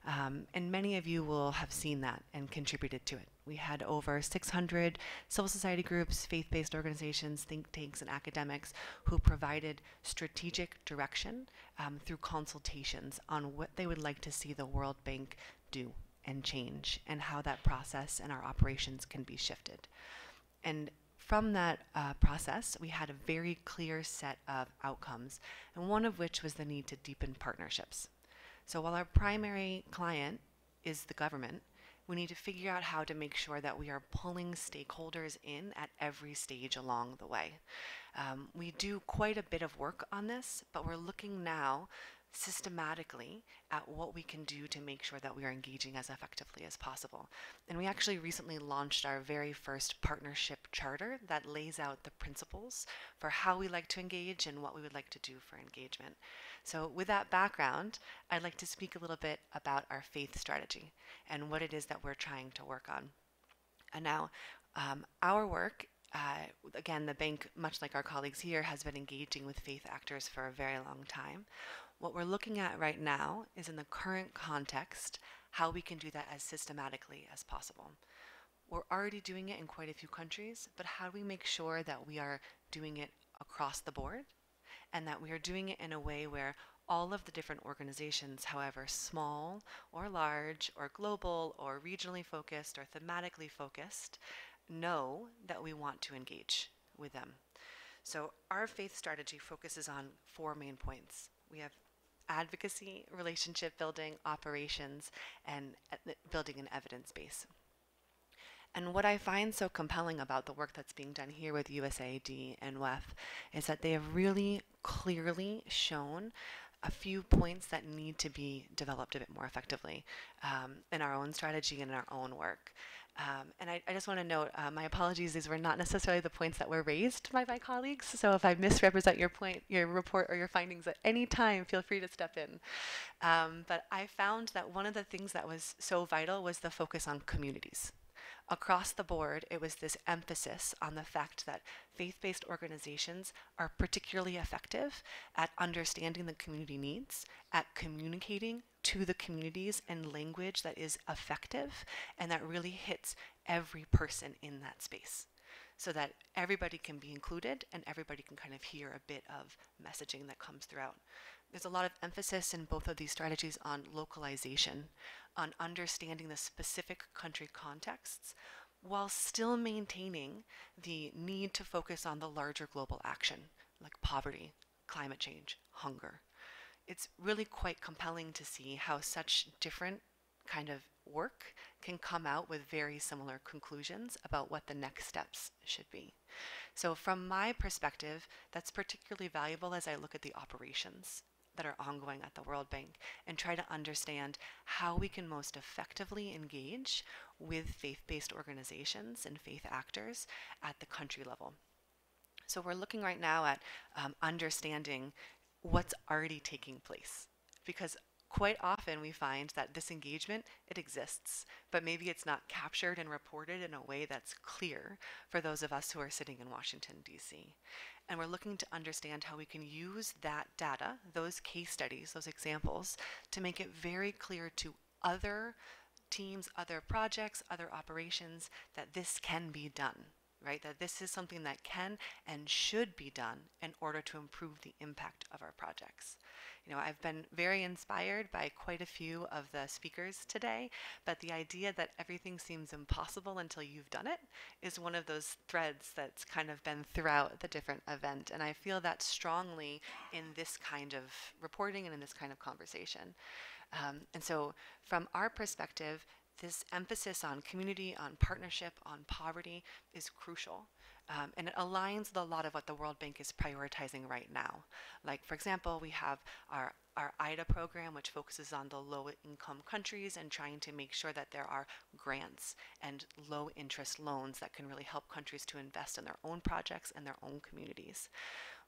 Um, and many of you will have seen that and contributed to it. We had over 600 civil society groups, faith-based organizations, think tanks, and academics who provided strategic direction um, through consultations on what they would like to see the World Bank do and change and how that process and our operations can be shifted. And from that uh, process, we had a very clear set of outcomes, and one of which was the need to deepen partnerships. So while our primary client is the government, we need to figure out how to make sure that we are pulling stakeholders in at every stage along the way. Um, we do quite a bit of work on this, but we're looking now systematically at what we can do to make sure that we are engaging as effectively as possible. And we actually recently launched our very first partnership charter that lays out the principles for how we like to engage and what we would like to do for engagement. So with that background, I'd like to speak a little bit about our faith strategy and what it is that we're trying to work on. And now, um, our work uh, again, the bank, much like our colleagues here, has been engaging with faith actors for a very long time. What we're looking at right now is in the current context, how we can do that as systematically as possible. we're already doing it in quite a few countries, but how do we make sure that we are doing it across the board and that we are doing it in a way where all of the different organizations, however small or large or global or regionally focused or thematically focused, know that we want to engage with them. So our faith strategy focuses on four main points. We have advocacy, relationship building, operations, and uh, building an evidence base. And what I find so compelling about the work that's being done here with USAID and WEF is that they have really clearly shown a few points that need to be developed a bit more effectively um, in our own strategy and in our own work. Um, and I, I, just want to note, uh, my apologies, these were not necessarily the points that were raised by my colleagues. So if I misrepresent your point, your report, or your findings at any time, feel free to step in. Um, but I found that one of the things that was so vital was the focus on communities across the board, it was this emphasis on the fact that faith based organizations are particularly effective at understanding the community needs, at communicating to the communities in language that is effective and that really hits every person in that space so that everybody can be included and everybody can kind of hear a bit of messaging that comes throughout. There's a lot of emphasis in both of these strategies on localization, on understanding the specific country contexts, while still maintaining the need to focus on the larger global action, like poverty, climate change, hunger. It's really quite compelling to see how such different kind of work can come out with very similar conclusions about what the next steps should be. So from my perspective, that's particularly valuable as I look at the operations that are ongoing at the World Bank and try to understand how we can most effectively engage with faith based organizations and faith actors at the country level. So we're looking right now at um, understanding what's already taking place because quite often we find that this engagement it exists but maybe it's not captured and reported in a way that's clear for those of us who are sitting in Washington DC and we're looking to understand how we can use that data, those case studies, those examples, to make it very clear to other teams, other projects, other operations that this can be done, right? That this is something that can and should be done in order to improve the impact of our projects. You know, I've been very inspired by quite a few of the speakers today, but the idea that everything seems impossible until you've done it is one of those threads that's kind of been throughout the different event. And I feel that strongly in this kind of reporting and in this kind of conversation. Um, and so, from our perspective, this emphasis on community, on partnership, on poverty is crucial. Um, and it aligns with a lot of what the World Bank is prioritizing right now. Like, for example, we have our, our IDA program, which focuses on the low income countries and trying to make sure that there are grants and low interest loans that can really help countries to invest in their own projects and their own communities.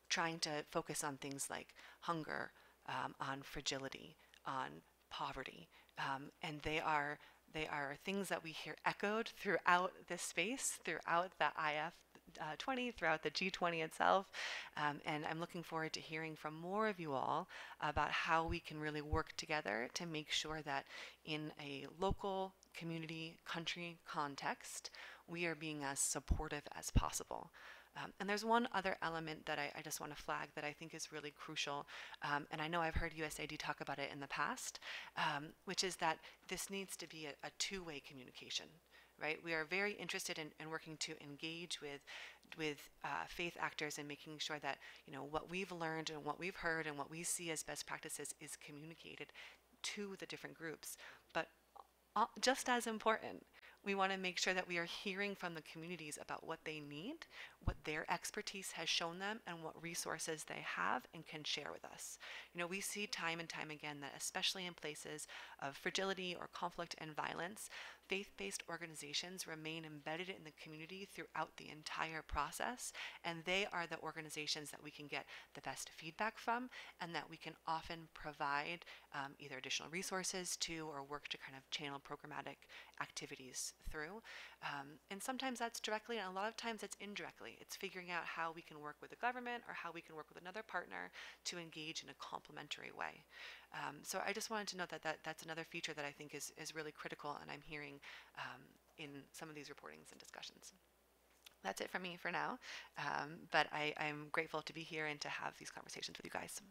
Trying to focus on things like hunger, um, on fragility, on poverty. Um, and they are they are things that we hear echoed throughout this space, throughout the IF uh, 20, throughout the G20 itself. Um, and I'm looking forward to hearing from more of you all about how we can really work together to make sure that in a local, community, country context, we are being as supportive as possible. Um, and there's one other element that I, I, just want to flag that I think is really crucial, um, and I know I've heard USAID talk about it in the past, um, which is that this needs to be a, a two-way communication right? We are very interested in, in working to engage with with uh, faith actors and making sure that you know what we've learned and what we've heard and what we see as best practices is communicated to the different groups. But uh, just as important, we want to make sure that we are hearing from the communities about what they need, what their expertise has shown them, and what resources they have and can share with us. You know, we see time and time again that, especially in places of fragility or conflict and violence, faith based organizations remain embedded in the community throughout the entire process, and they are the organizations that we can get the best feedback from and that we can often provide um, either additional resources to or work to kind of channel programmatic activities through. Um, and sometimes that's directly, and a lot of times it's indirectly. It's figuring out how we can work with the government or how we can work with another partner to engage in a complementary way. Um, so I just wanted to note that, that that's another feature that I think is, is really critical, and I'm hearing um, in some of these reportings and discussions. That's it from me for now, um, but I, I'm grateful to be here and to have these conversations with you guys.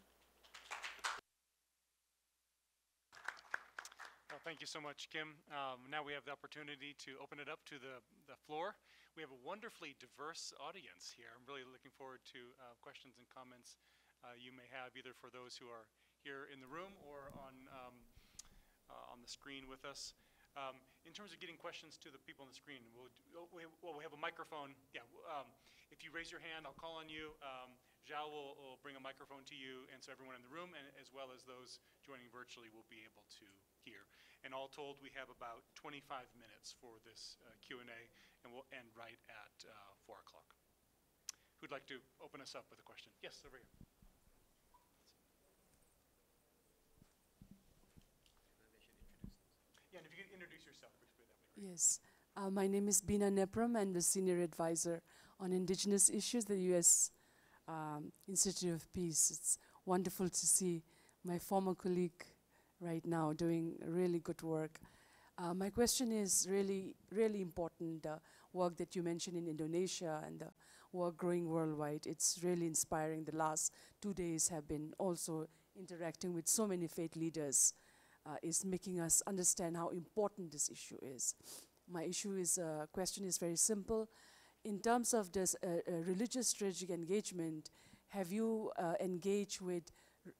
Well, thank you so much, Kim. Um, now we have the opportunity to open it up to the, the floor. We have a wonderfully diverse audience here. I'm really looking forward to uh, questions and comments uh, you may have, either for those who are here in the room or on, um, uh, on the screen with us. Um, in terms of getting questions to the people on the screen, we'll, oh, we, well, we have a microphone. Yeah, um, if you raise your hand, I'll call on you. Um, Zhao will, will bring a microphone to you, and so everyone in the room, and as well as those joining virtually, will be able to hear. And all told, we have about 25 minutes for this uh, Q&A, and we'll end right at uh, 4 o'clock. Who'd like to open us up with a question? Yes, over here. Yeah, and if you could introduce yourself briefly, that would be great. Yes. Uh, my name is Bina Nepram. And I'm the Senior Advisor on Indigenous Issues, the U.S. Um, Institute of Peace. It's wonderful to see my former colleague right now doing really good work. Uh, my question is really, really important, the work that you mentioned in Indonesia and the work growing worldwide. It's really inspiring. The last two days have been also interacting with so many faith leaders uh, is making us understand how important this issue is. My issue is, uh, question is very simple. In terms of this uh, uh religious strategic engagement, have you uh, engaged with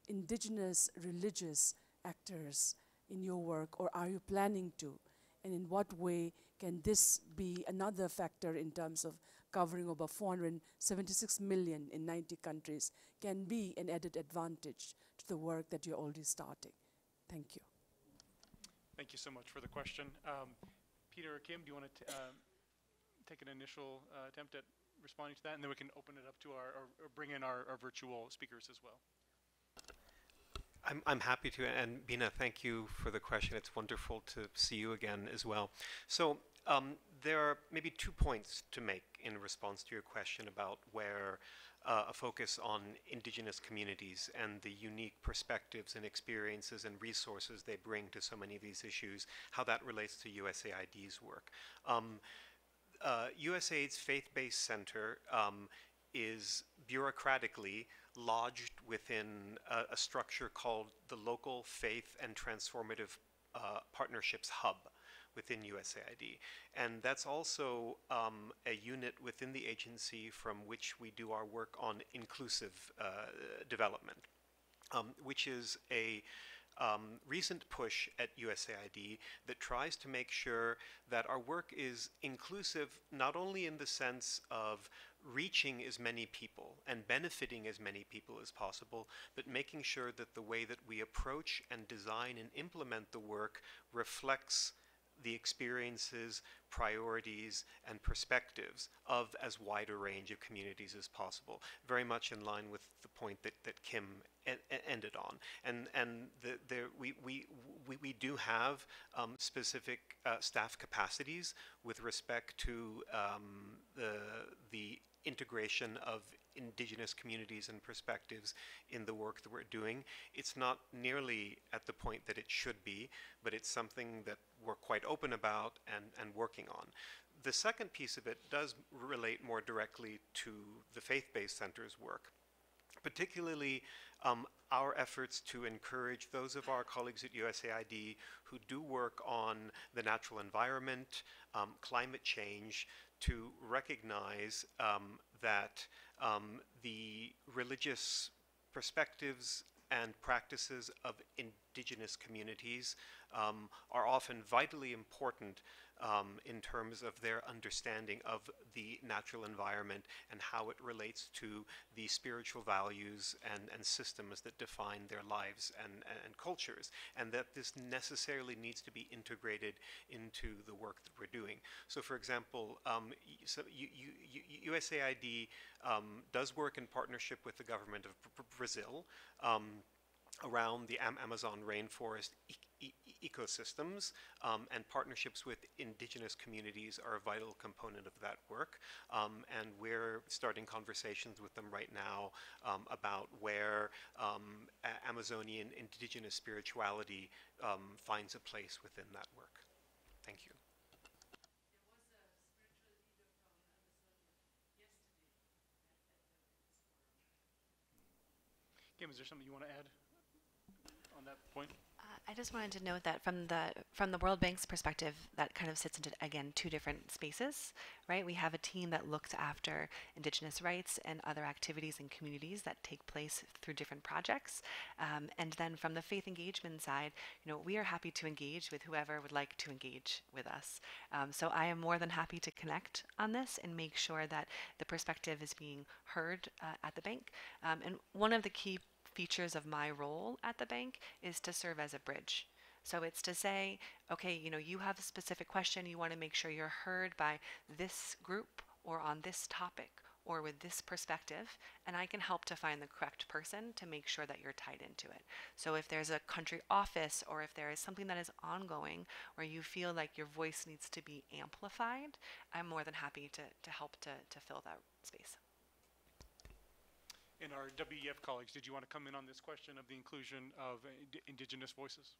indigenous religious actors in your work, or are you planning to? And in what way can this be another factor in terms of covering over 476 million in 90 countries, can be an added advantage to the work that you're already starting? Thank you. Thank you so much for the question. Um, Peter or Kim, do you want to uh, take an initial uh, attempt at responding to that, and then we can open it up to our, or, or bring in our, our virtual speakers as well. I'm, I'm happy to, and Bina, thank you for the question. It's wonderful to see you again as well. So um, there are maybe two points to make in response to your question about where uh, a focus on indigenous communities and the unique perspectives and experiences and resources they bring to so many of these issues, how that relates to USAID's work. Um, uh, USAID's faith-based center um, is bureaucratically lodged within a, a, structure called the Local Faith and Transformative uh, Partnerships Hub within USAID. And that's also um, a unit within the agency from which we do our work on inclusive uh, development, um, which is a um, recent push at USAID that tries to make sure that our work is inclusive not only in the sense of reaching as many people and benefiting as many people as possible, but making sure that the way that we approach and design and implement the work reflects the experiences, priorities, and perspectives of as wide a range of communities as possible, very much in line with the point that, that Kim ended on. And, and the, the, we, we, we, we do have um, specific uh, staff capacities with respect to um, the, the integration of indigenous communities and perspectives in the work that we're doing. It's not nearly at the point that it should be, but it's something that we're quite open about and, and working on. The second piece of it does relate more directly to the faith-based center's work, particularly um, our efforts to encourage those of our colleagues at USAID who do work on the natural environment, um, climate change, to recognize um, that um, the religious perspectives and practices of indigenous communities um, are often vitally important um, in terms of their understanding of the natural environment and how it relates to the spiritual values and, and systems that define their lives and, and cultures, and that this necessarily needs to be integrated into the work that we're doing. So, for example, um, so you, you, USAID um, does work in partnership with the government of Brazil um, around the Amazon rainforest ecosystems um, and partnerships with indigenous communities are a vital component of that work. Um, and we're starting conversations with them right now um, about where um, Amazonian indigenous spirituality um, finds a place within that work. Thank you. Kim, is there something you want to add on that point? I just wanted to note that from the from the World Bank's perspective, that kind of sits into again two different spaces, right? We have a team that looks after Indigenous rights and other activities and communities that take place through different projects, um, and then from the faith engagement side, you know, we are happy to engage with whoever would like to engage with us. Um, so I am more than happy to connect on this and make sure that the perspective is being heard uh, at the bank. Um, and one of the key features of my role at the bank is to serve as a bridge. So it's to say, okay, you know, you have a specific question, you want to make sure you're heard by this group or on this topic or with this perspective, and I can help to find the correct person to make sure that you're tied into it. So if there's a country office or if there is something that is ongoing where you feel like your voice needs to be amplified, I'm more than happy to, to help to, to fill that space. And our WEF colleagues, did you want to come in on this question of the inclusion of ind- indigenous voices?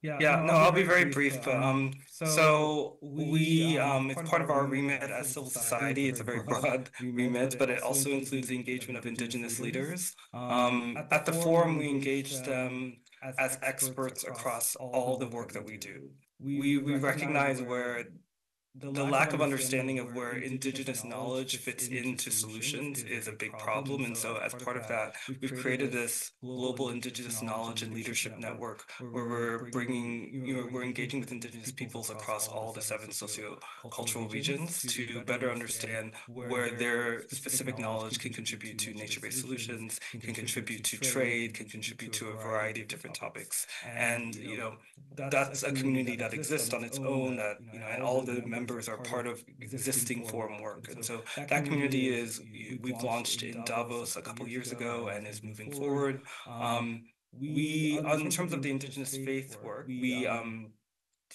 Yeah, yeah, no, I'll be very brief. but Um, so we, um, it's part of our remit as civil society. It's a very broad remit, but it also includes the engagement of indigenous leaders. Um, at the forum, we engage them as experts across all the work that we do. We, we recognize where the lack of understanding of where indigenous knowledge fits into solutions is a big problem. And so as part of that, we've created this global indigenous knowledge and leadership network where we're bringing, you know, we're engaging with indigenous peoples across all the seven socio-cultural regions to better understand where their specific knowledge can contribute to nature-based solutions, can contribute to trade, can contribute to a variety of different topics. And, you know, that's a community that exists on its own that, you know, and all the members members are part of existing forum work. And so that community is, we've launched in Davos a couple years ago and is moving forward. Um, we, in terms of the indigenous faith work, we, um,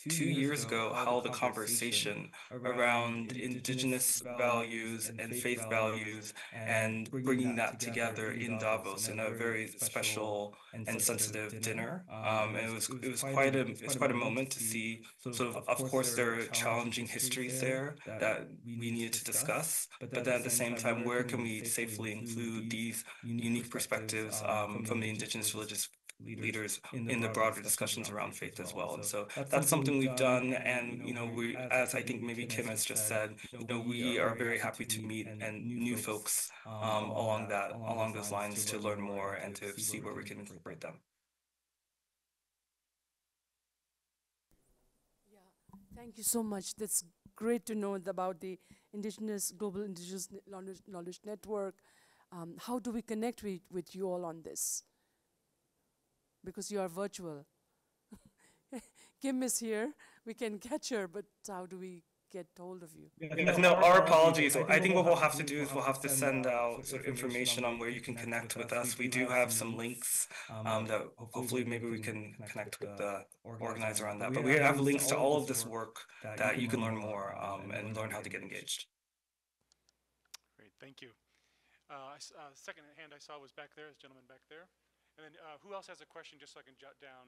two years ago held a conversation around indigenous values and faith values and bringing that together in Davos in a very special and sensitive dinner. Um, and it was it was quite a it's quite a moment to see. Sort of, of course, there are challenging histories there that we needed to discuss, but then at the same time, where can we safely include these unique perspectives um, from the indigenous religious leaders in the broader discussions around faith as well. And so that's something we've done. And, you know, we, as I think maybe Kim has just said, you know, we are very happy to meet and new folks um, along that, along those lines to learn more and to see where we can incorporate them. Yeah, thank you so much. That's great to know about the Indigenous Global Indigenous Knowledge, Knowledge Network. Um, how do we connect with, with you all on this? Because you are virtual. Kim is here. We can catch her, but how do we get hold of you? Yeah, no, our apologies. I think what we'll have to do is we'll have to send out sort of information on where you can connect with us. We do have some links um, that hopefully maybe we can connect with the organizer on that. But we have links to all of this work that you can learn more um, and learn how to get engaged. Great, thank you. Uh, uh, second hand I saw was back there, this gentleman back there. And then uh, who else has a question, just so I can jot down?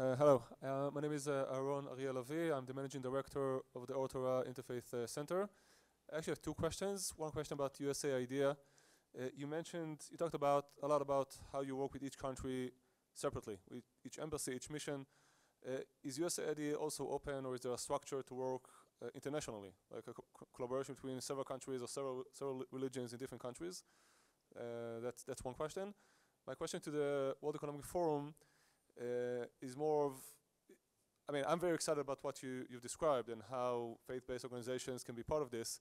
Uh, hello, uh, my name is uh, Aaron Ariel I'm the managing director of the Ortora Interfaith uh, Center. I actually have two questions. One question about USAID. Uh, you mentioned, you talked about a lot about how you work with each country separately, with each embassy, each mission. Is USA also open or is there a structure to work internationally, like a co collaboration between several countries or several, several religions in different countries? Uh, that's, that's one question. My question to the World Economic Forum uh, is more of, I mean, I'm very excited about what you, you've described and how faith-based organizations can be part of this.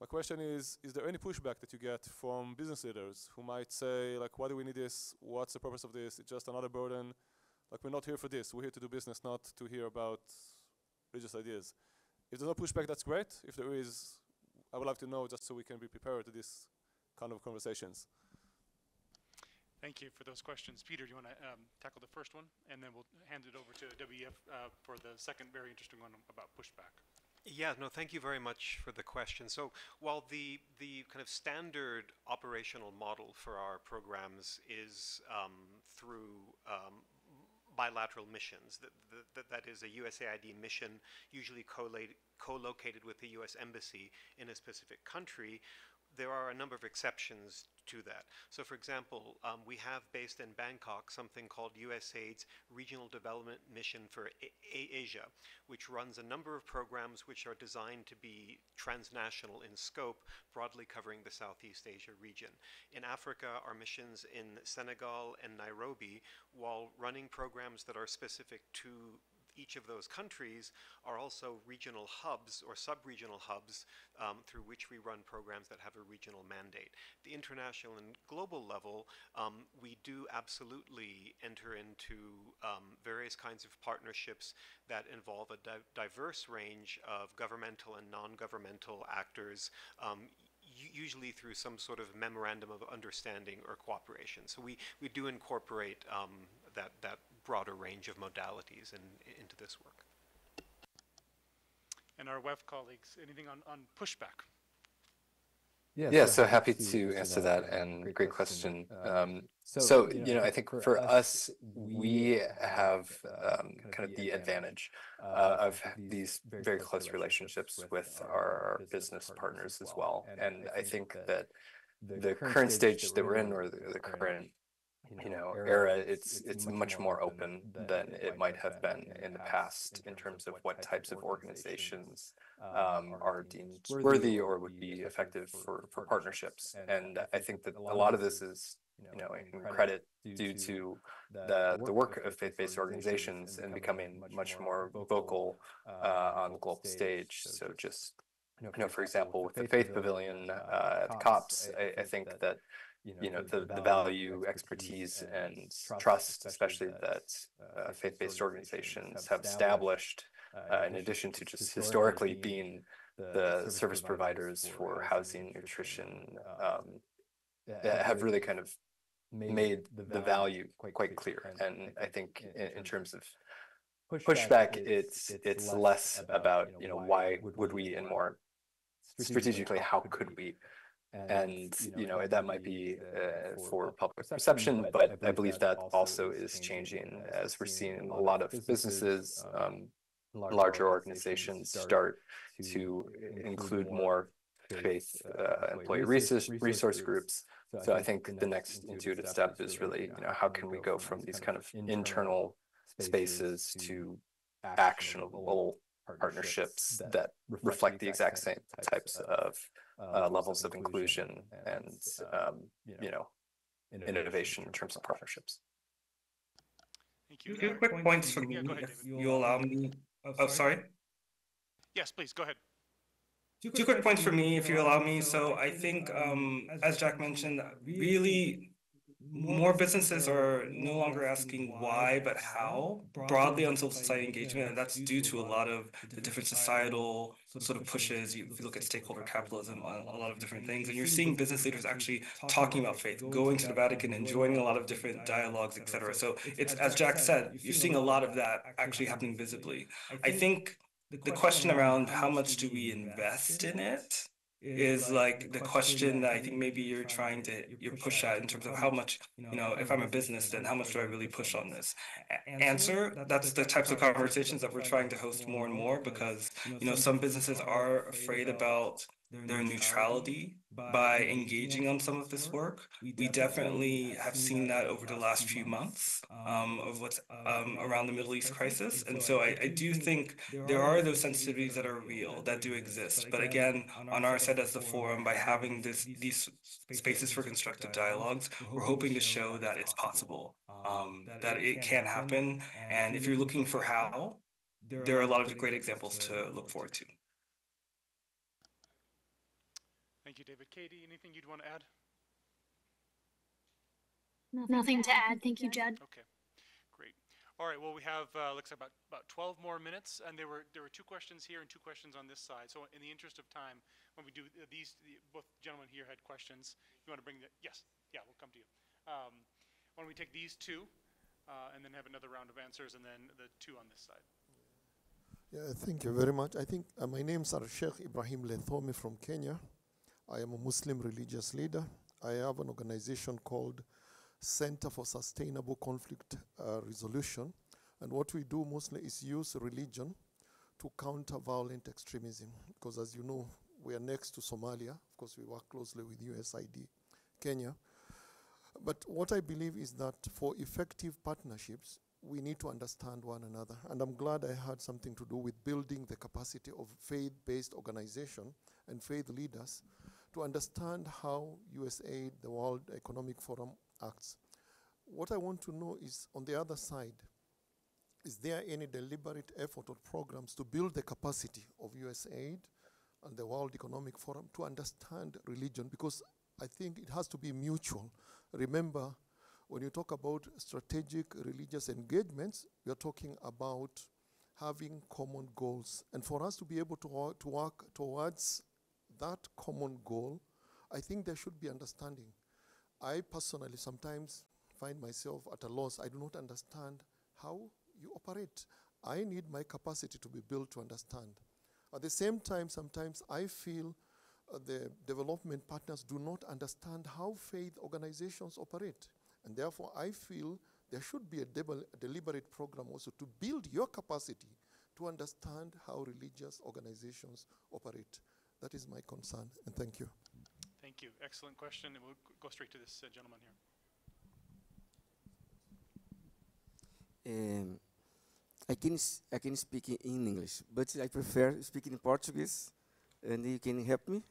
My question is, is there any pushback that you get from business leaders who might say, like, why do we need this? What's the purpose of this? It's just another burden. Like, we're not here for this. We're here to do business, not to hear about religious ideas. If there's no pushback, that's great. If there is, I would like to know just so we can be prepared to this kind of conversations. Thank you for those questions. Peter, do you want to um, tackle the first one? And then we'll hand it over to WEF uh, for the second very interesting one about pushback. Yeah, no, thank you very much for the question. So while the, the kind of standard operational model for our programs is um, through um, bilateral missions. That, that, that is a USAID mission, usually co-located with the U.S. Embassy in a specific country, there are a number of exceptions to that. So, for example, um, we have based in Bangkok something called USAID's Regional Development Mission for a Asia, which runs a number of programs which are designed to be transnational in scope, broadly covering the Southeast Asia region. In Africa, our missions in Senegal and Nairobi, while running programs that are specific to each of those countries are also regional hubs or sub-regional hubs um, through which we run programs that have a regional mandate. The international and global level, um, we do absolutely enter into um, various kinds of partnerships that involve a di diverse range of governmental and non-governmental actors um, usually through some sort of memorandum of understanding or cooperation. So we, we do incorporate um, that, that broader range of modalities in, into this work. And our WEF colleagues, anything on, on pushback? Yeah, yeah, so happy to answer that and great question. Um, so, you know, I think for us, we have um, kind of the advantage uh, of these very close relationships with our business partners as well. And I think that the current stage that we're in or the, the current you know era it's it's much more open than it might have been in the past in terms of what types of organizations um, are deemed worthy or would be effective for for partnerships. and i think that a lot of this is you know in credit due to the the work of faith-based organizations and becoming much more vocal uh, on the global stage so just you know for example with the faith pavilion uh, at the COPs I, I think that you know, the, the value, expertise, and trust, especially that uh, faith-based organizations have established, uh, in addition to just historically being the service providers for housing, nutrition, um, have really kind of made the value quite clear. And I think in, in terms of pushback, it's it's less about you know why would we and more strategically how could we and, you know, that might be uh, for public perception, but I believe that also is changing as we're seeing a lot of businesses, um, larger organizations start to include more faith uh, employee resource, resource groups. So I think the next intuitive step is really, you know, how can we go from these kind of internal spaces to actionable partnerships that reflect the exact same types of uh, levels of inclusion and, um, you know, innovation in terms of partnerships. Thank you. Two quick points from me, yeah, ahead, if you allow me. Oh, sorry. Yes, please, go ahead. Two quick points for me, if you allow me. So I think, um, as Jack mentioned, really more businesses are no longer asking why, but how broadly on civil society engagement. And that's due to a lot of the different societal sort of pushes. You, if you look at stakeholder capitalism on a lot of different things, and you're seeing business leaders actually talking about faith, going to the Vatican and joining a lot of different dialogues, etc. So it's, as Jack said, you're seeing a lot of that actually happening visibly. I think the question around how much do we invest in it is like the question that I think maybe you're trying to you push at in terms of how much you know if I'm a business then how much do I really push on this? answer that's the types of conversations that we're trying to host more and more because you know some businesses are afraid about their neutrality by engaging on some of this work. We definitely have seen that over the last few months um, of what's um, around the Middle East crisis. And so I, I, do think there are those sensitivities that are real, that do exist. But again, on our side as the forum, by having this, these spaces for constructive dialogues, we're hoping to show that it's possible, um, that it can happen. And if you're looking for how, there are a lot of great examples to look forward to. Thank you, David. Katie, anything you'd want to add? Nothing to add. Thank you, Judd. Okay, great. All right. Well, we have uh, looks like about about 12 more minutes, and there were there were two questions here and two questions on this side. So, in the interest of time, when we do these, both gentlemen here had questions. You want to bring the yes? Yeah, we'll come to you. Um, why don't we take these two, uh, and then have another round of answers, and then the two on this side. Yeah, thank you very much. I think uh, my name is Sheikh Ibrahim Lethome from Kenya. I am a Muslim religious leader. I have an organization called Center for Sustainable Conflict uh, Resolution, And what we do mostly is use religion to counter violent extremism. Because as you know, we are next to Somalia. Of course, we work closely with USAID, Kenya. But what I believe is that for effective partnerships, we need to understand one another. And I'm glad I had something to do with building the capacity of faith-based organization and faith leaders to understand how USAID, the World Economic Forum, acts. What I want to know is, on the other side, is there any deliberate effort or programs to build the capacity of USAID and the World Economic Forum to understand religion? Because I think it has to be mutual. Remember, when you talk about strategic religious engagements, are talking about having common goals. And for us to be able to, to work towards that common goal, I think there should be understanding. I personally sometimes find myself at a loss. I do not understand how you operate. I need my capacity to be built to understand. At the same time, sometimes I feel uh, the development partners do not understand how faith organizations operate. And therefore, I feel there should be a, a deliberate program also to build your capacity to understand how religious organizations operate. That is my concern, and thank you. Thank you. Excellent question, and we'll go straight to this uh, gentleman here. Um, I can I can speak in English, but I prefer speaking in Portuguese, and you can help me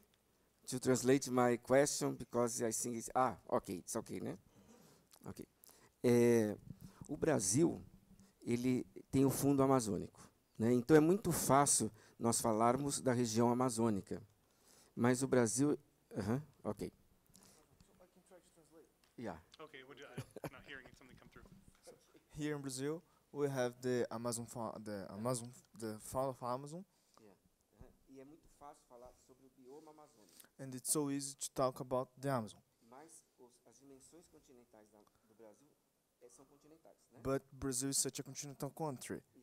to translate my question because I think it's ah okay, it's okay, né? Ok. É, o Brasil, ele tem o Fundo Amazônico. Né? Então, é muito fácil nós falarmos da região amazônica. Mas o Brasil... Uh -huh, ok. Yeah. Okay, would you, I'm not hearing something come through. Here in Brazil, we have the Amazon, the Amazon, the Fall of Amazon. Yeah. Uh -huh. E é muito fácil falar sobre o bioma amazônico. And it's so easy to talk about the Amazon. dimensões continentais da, do Brasil é, são continentais, né? But Brazil is such a continental country. E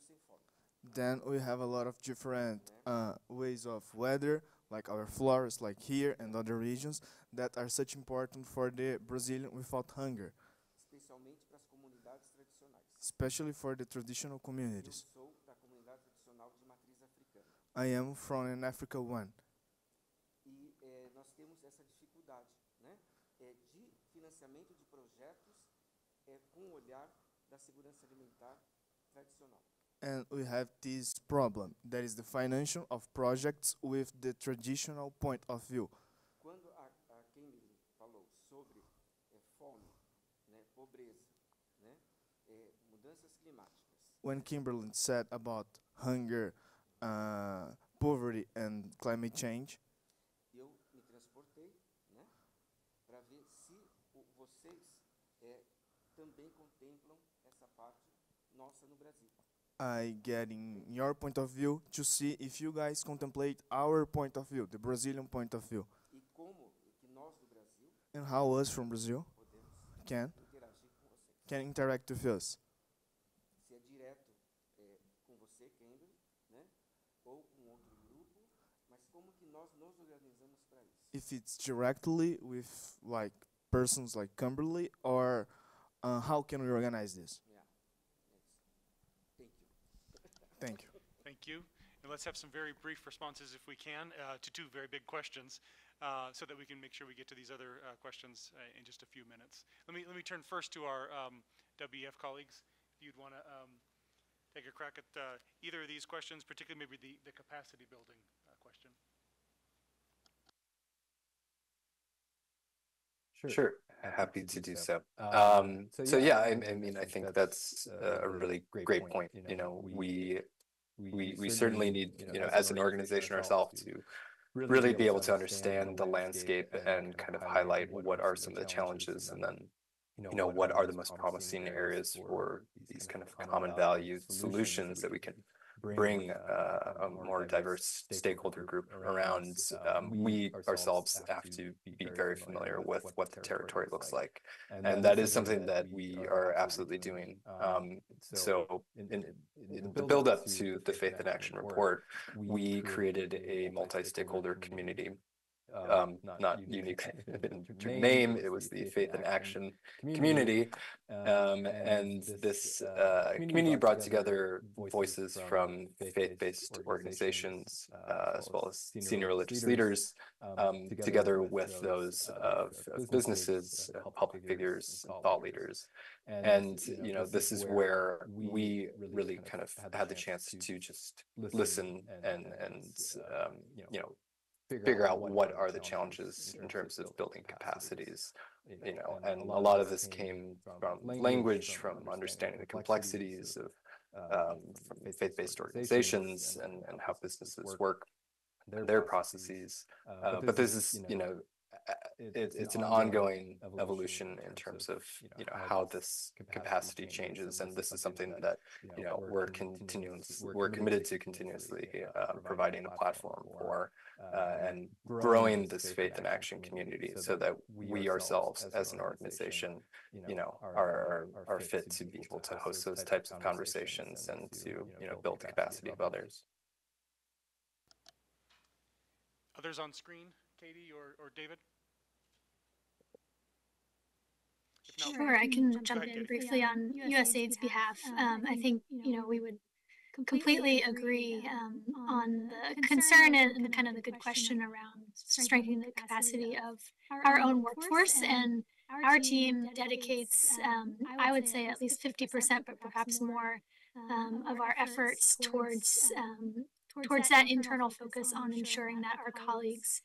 sem fome. Then we have a lot of different uh, ways of weather, like our forests, like here and other regions, that are such important for the Brazilian without hunger especialmente para as comunidades tradicionais. Especially for the traditional communities. Eu sou da comunidade tradicional de matriz africana. I am from an Africa one. E eh, nós temos essa dificuldade, né, é, de financiamento de projetos é, com o olhar da segurança alimentar tradicional. And we have this problem, that is the financial of projects with the traditional point of view. when Kimberly said about hunger, uh, poverty, and climate change, eu me transportei, né, para ver se vocês é, também contemplam essa parte nossa no Brasil. I get in your point of view to see if you guys contemplate our point of view, the Brazilian point of view. E como que nós do Brasil and how us from Brazil can can interact with us. if it's directly with like persons like Kimberly or uh, how can we organize this? Yeah. Thank you. Thank you. Thank you. And let's have some very brief responses if we can uh, to two very big questions uh, so that we can make sure we get to these other uh, questions uh, in just a few minutes. Let me, let me turn first to our um, WEF colleagues. If you'd want to um, take a crack at uh, either of these questions, particularly maybe the, the capacity building question. Sure. sure. Happy to do so. Um, so yeah, I, I mean, I think that's a really great point. You know, we we we certainly need, you know, as an organization ourselves to really be able to understand the landscape and kind of highlight what are some of the challenges and then you know what are the most promising areas for these kind of common value solutions that we can bring uh, a more diverse stakeholder group around, um, we ourselves have to be very familiar with what the territory looks like. And that is something that we are absolutely doing. Um, so in, in the build up to the Faith in Action report, we created a multi-stakeholder community um, not unique in name. It was the Faith in Action community. Um, and this uh, community brought together voices from faith-based organizations, uh, as well as senior religious leaders, um, together with those of, of businesses, public figures, thought leaders. And, you know, this is where we really kind of had the chance to just listen and, and um, you know, figure out what are the challenges in terms of building capacities you know and a lot of this came from language from understanding the complexities of um, faith-based organizations and, and how businesses work their processes uh, but this is you know it, it's an ongoing evolution in terms of you know how this capacity changes and this is something that you know we're continuing we're committed to continuously uh, providing a platform for uh, and growing this faith and action community so that we ourselves as an organization you know are are fit to be able to host those types of conversations and to you know build the capacity of others. others. on screen katie or, or david Sure, I can jump in briefly on USAID's behalf. Um, I think, you know, we would completely agree um, on the concern and the kind of the good question around strengthening the capacity of our own workforce. And our team dedicates, um, I would say, at least 50%, but perhaps more, um, of our efforts towards um, towards that internal focus on ensuring that our colleagues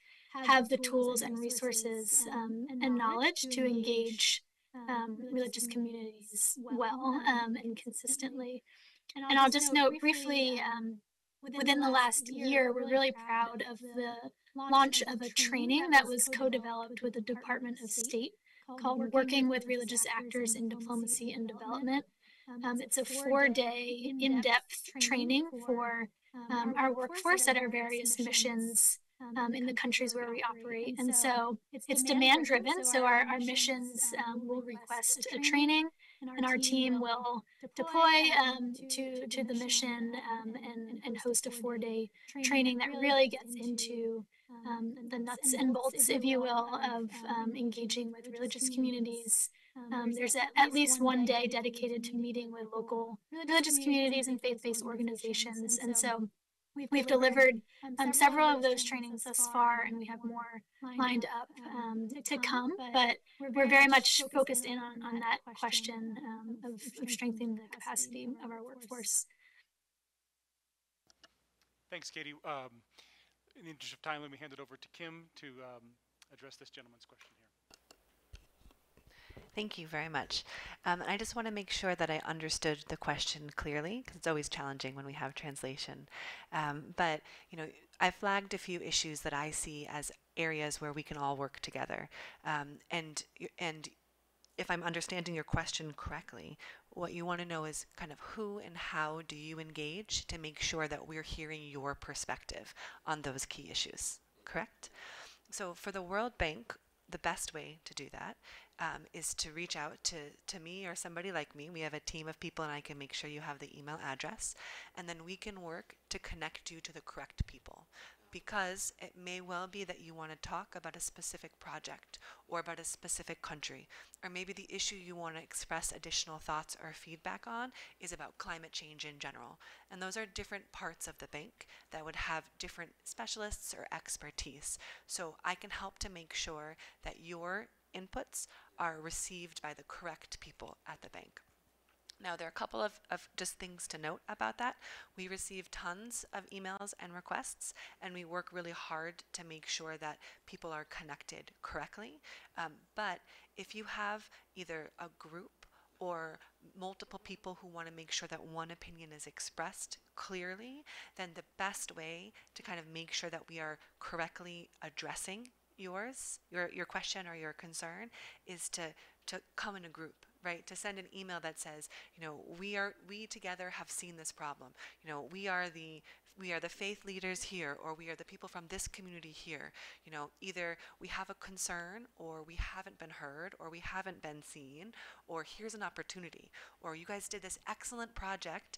have the tools and resources um, and knowledge to engage um, religious communities well um, and consistently. And I'll just note briefly, um, within the last year, we're really proud of the launch of a training that was co-developed with the Department of State called Working with Religious Actors in Diplomacy and Development. Um, it's a four-day in-depth training for um, our workforce at our various missions um, in the countries where we operate. And so it's demand driven. So our, our missions um, will request a training and our team will deploy um, to, to the mission um, and, and host a four day training that really gets into um, the nuts and bolts, if you will, of um, engaging with religious communities. there's a, at least one day dedicated to meeting with local religious communities and faith based organizations. And so We've, We've delivered um, several of those trainings thus far, and we have more lined up um, to come. But we're very much focused in on, on that question um, of, of strengthening the capacity of our workforce. Thanks, Katie. Um, in the interest of time, let me hand it over to Kim to um, address this gentleman's question here. Thank you very much. Um, I just want to make sure that I understood the question clearly, because it's always challenging when we have translation. Um, but, you know, I flagged a few issues that I see as areas where we can all work together. Um, and, and if I'm understanding your question correctly, what you want to know is kind of who and how do you engage to make sure that we're hearing your perspective on those key issues, correct? So for the World Bank, the best way to do that um, is to reach out to, to me or somebody like me. We have a team of people, and I can make sure you have the email address. And then we can work to connect you to the correct people. Because it may well be that you want to talk about a specific project or about a specific country, or maybe the issue you want to express additional thoughts or feedback on is about climate change in general. And those are different parts of the bank that would have different specialists or expertise. So I can help to make sure that your inputs are received by the correct people at the bank. Now, there are a couple of, of, just things to note about that. We receive tons of emails and requests, and we work really hard to make sure that people are connected correctly. Um, but if you have either a group or multiple people who want to make sure that one opinion is expressed clearly, then the best way to kind of make sure that we are correctly addressing yours, your, your question or your concern, is to, to come in a group right? To send an email that says, you know, we are we together have seen this problem. You know, we are the we are the faith leaders here or we are the people from this community here. You know, either we have a concern or we haven't been heard or we haven't been seen or here's an opportunity or you guys did this excellent project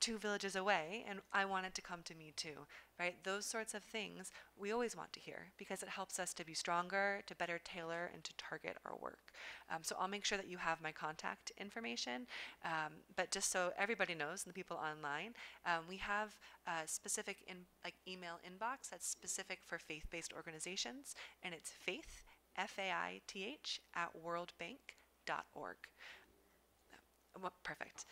two villages away and I wanted to come to me too, right? Those sorts of things we always want to hear because it helps us to be stronger, to better tailor, and to target our work. Um, so I'll make sure that you have my contact information. Um, but just so everybody knows, and the people online, um, we have a specific in, like email inbox that's specific for faith-based organizations, and it's faith, F-A-I-T-H, at worldbank.org. Well, perfect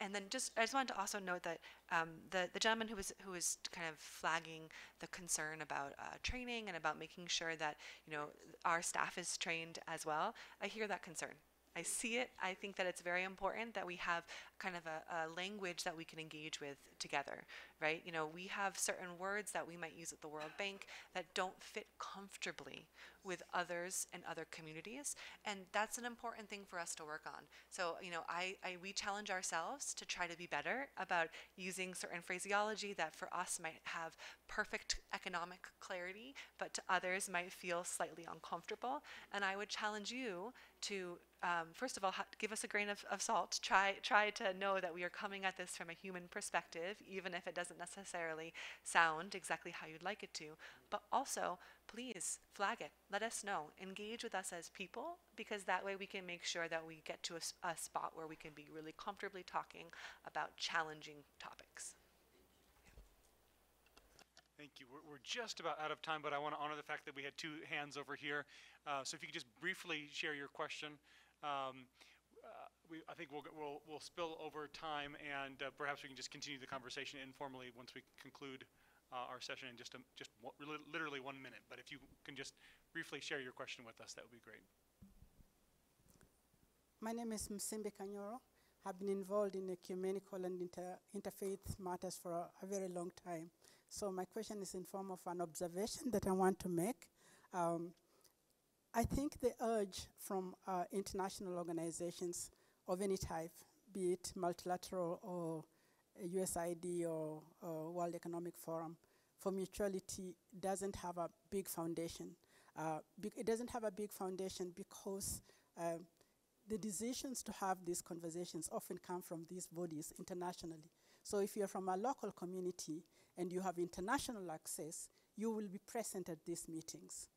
and then just I just wanted to also note that um, the the gentleman who was who was kind of flagging the concern about uh, training and about making sure that you know our staff is trained as well. I hear that concern. I see it. I think that it's very important that we have kind of a, a, language that we can engage with together, right? You know, we have certain words that we might use at the World Bank that don't fit comfortably with others and other communities, and that's an important thing for us to work on. So, you know, I, I we challenge ourselves to try to be better about using certain phraseology that for us might have perfect economic clarity, but to others might feel slightly uncomfortable. And I would challenge you to um, first of all, give us a grain of, of, salt. Try, try to know that we are coming at this from a human perspective, even if it doesn't necessarily sound exactly how you'd like it to. But also, please flag it. Let us know. Engage with us as people, because that way we can make sure that we get to a, a spot where we can be really comfortably talking about challenging topics. Thank you. We're, we're, just about out of time, but I want to honor the fact that we had two hands over here. Uh, so if you could just briefly share your question. Um, we, I think we'll, we'll, we'll spill over time, and uh, perhaps we can just continue the conversation informally once we conclude uh, our session in just a, just literally one minute. But if you can just briefly share your question with us, that would be great. My name is Musimbi Kanyoro. I've been involved in ecumenical and inter interfaith matters for a, a, very long time. So my question is in form of an observation that I want to make. Um, I think the urge from uh, international organizations of any type, be it multilateral or USAID or, or, World Economic Forum, for mutuality doesn't have a big foundation. Uh, it doesn't have a big foundation because uh, the decisions to have these conversations often come from these bodies internationally. So if you're from a local community and you have international access, you will be present at these meetings.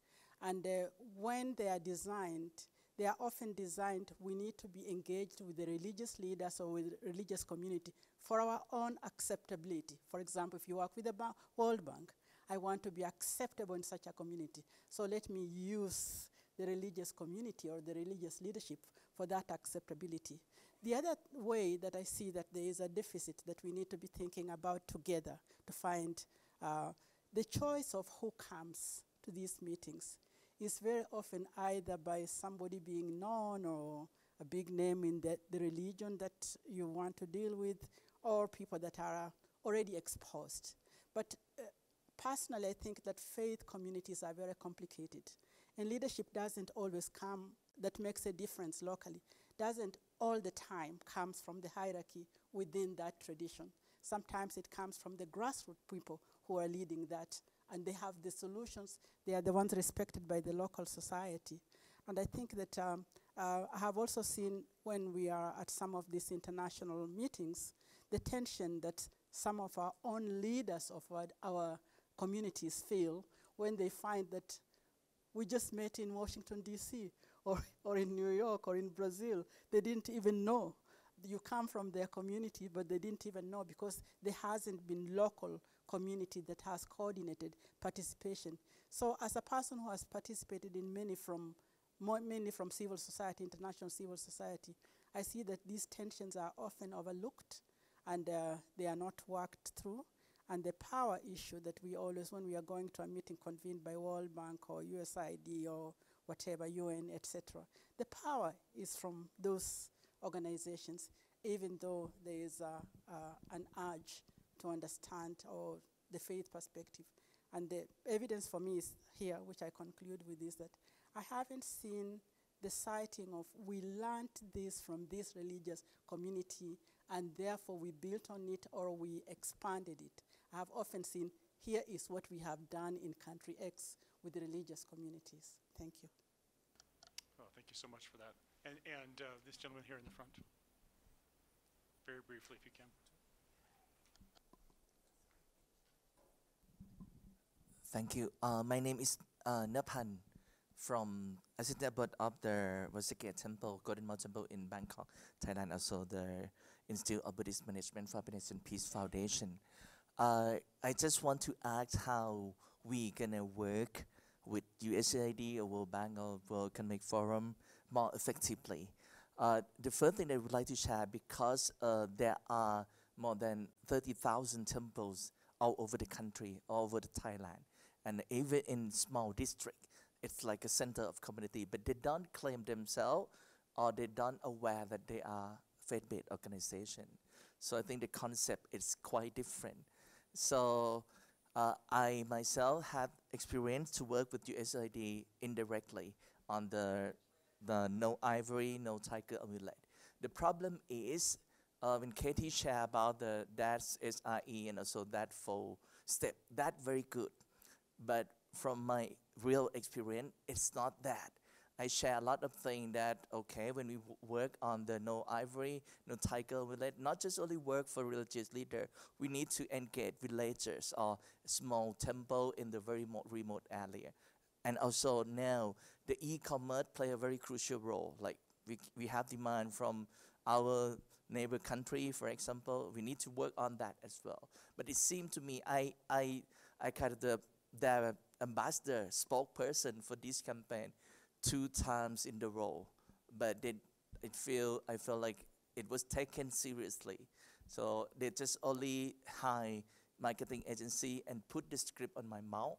And uh, when they are designed, they are often designed, we need to be engaged with the religious leaders or with religious community for our own acceptability. For example, if you work with the World Bank, I want to be acceptable in such a community. So let me use the religious community or the religious leadership for that acceptability. The other way that I see that there is a deficit that we need to be thinking about together to find uh, the choice of who comes to these meetings is very often either by somebody being known or a big name in the, the religion that you want to deal with, or people that are already exposed. But uh, personally, I think that faith communities are very complicated. And leadership doesn't always come, that makes a difference locally, doesn't all the time comes from the hierarchy within that tradition. Sometimes it comes from the grassroots people who are leading that and they have the solutions. They are the ones respected by the local society. And I think that um, uh, I have also seen when we are at some of these international meetings, the tension that some of our own leaders of our, our communities feel when they find that we just met in Washington, D.C., or, or in New York, or in Brazil. They didn't even know. You come from their community, but they didn't even know because there hasn't been local community that has coordinated participation. So as a person who has participated in many from, mainly from civil society, international civil society, I see that these tensions are often overlooked and uh, they are not worked through. And the power issue that we always, when we are going to a meeting convened by World Bank or USAID or whatever, UN, etc., the power is from those organizations, even though there is uh, an urge to understand or the faith perspective. And the evidence for me is here, which I conclude with, is that I haven't seen the citing of we learned this from this religious community and therefore we built on it or we expanded it. I have often seen here is what we have done in country X with the religious communities. Thank you. Oh, thank you so much for that. And, and uh, this gentleman here in the front. Very briefly, if you can. Thank you. Uh, my name is uh, from assistant abbot of the Vasikya Temple, Golden Mile Temple in Bangkok, Thailand, also the Institute of Buddhist Management for and Peace Foundation. Uh, I just want to ask how we gonna work with USAID or World Bank or World Economic Forum more effectively. Uh, the first thing I would like to share, because uh, there are more than 30,000 temples all over the country, all over the Thailand, and even in small district, it's like a center of community, but they don't claim themselves or they don't aware that they are faith-based organization. So I think the concept is quite different. So uh, I myself have experience to work with USAID indirectly on the the no ivory, no tiger amulet. The problem is uh, when Katie shared about the that's SRE and also that full step, that very good. But from my real experience, it's not that. I share a lot of things that, okay, when we work on the no ivory, no tiger village, not just only work for religious leader, we need to engage villagers or small temple in the very remote area. And also now, the e-commerce play a very crucial role. Like we, we have demand from our neighbor country, for example, we need to work on that as well. But it seemed to me, I, I, I kind of the, the ambassador, spokesperson for this campaign, two times in the row, but they, it feel I felt like it was taken seriously. So they just only hire marketing agency and put the script on my mouth,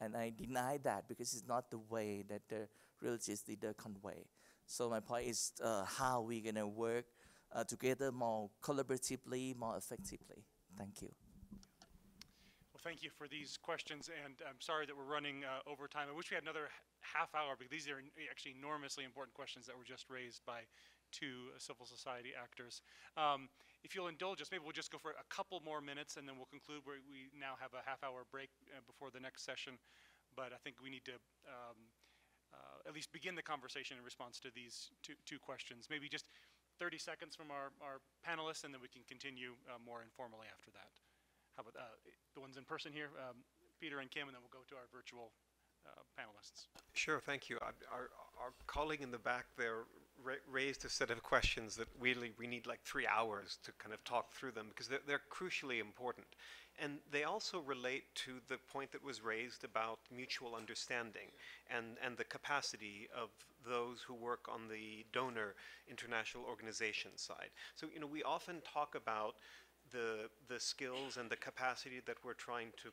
and I deny that because it's not the way that the religious leader convey. So my point is uh, how we're gonna work uh, together more collaboratively, more effectively. Thank you thank you for these questions, and I'm sorry that we're running uh, over time. I wish we had another half hour because these are actually enormously important questions that were just raised by two uh, civil society actors. Um, if you'll indulge us, maybe we'll just go for a couple more minutes and then we'll conclude where we now have a half hour break uh, before the next session. But I think we need to um, uh, at least begin the conversation in response to these two, two questions. Maybe just 30 seconds from our, our panelists and then we can continue uh, more informally after that. How about uh, the ones in person here, um, Peter and Kim, and then we'll go to our virtual uh, panelists. Sure, thank you. Our, our colleague in the back there ra raised a set of questions that really we need like three hours to kind of talk through them because they're, they're crucially important. And they also relate to the point that was raised about mutual understanding and, and the capacity of those who work on the donor international organization side. So, you know, we often talk about the, the skills and the capacity that we're trying to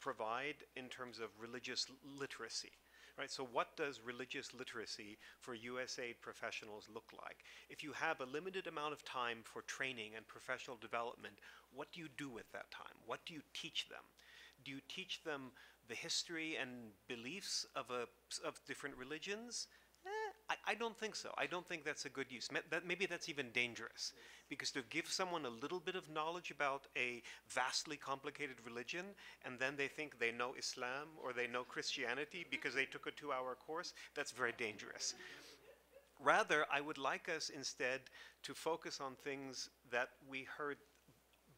provide in terms of religious literacy. Right, so what does religious literacy for USAID professionals look like? If you have a limited amount of time for training and professional development, what do you do with that time? What do you teach them? Do you teach them the history and beliefs of, a, of different religions? I, I, don't think so. I don't think that's a good use. That, maybe that's even dangerous because to give someone a little bit of knowledge about a vastly complicated religion and then they think they know Islam or they know Christianity because they took a two hour course, that's very dangerous. Rather, I would like us instead to focus on things that we heard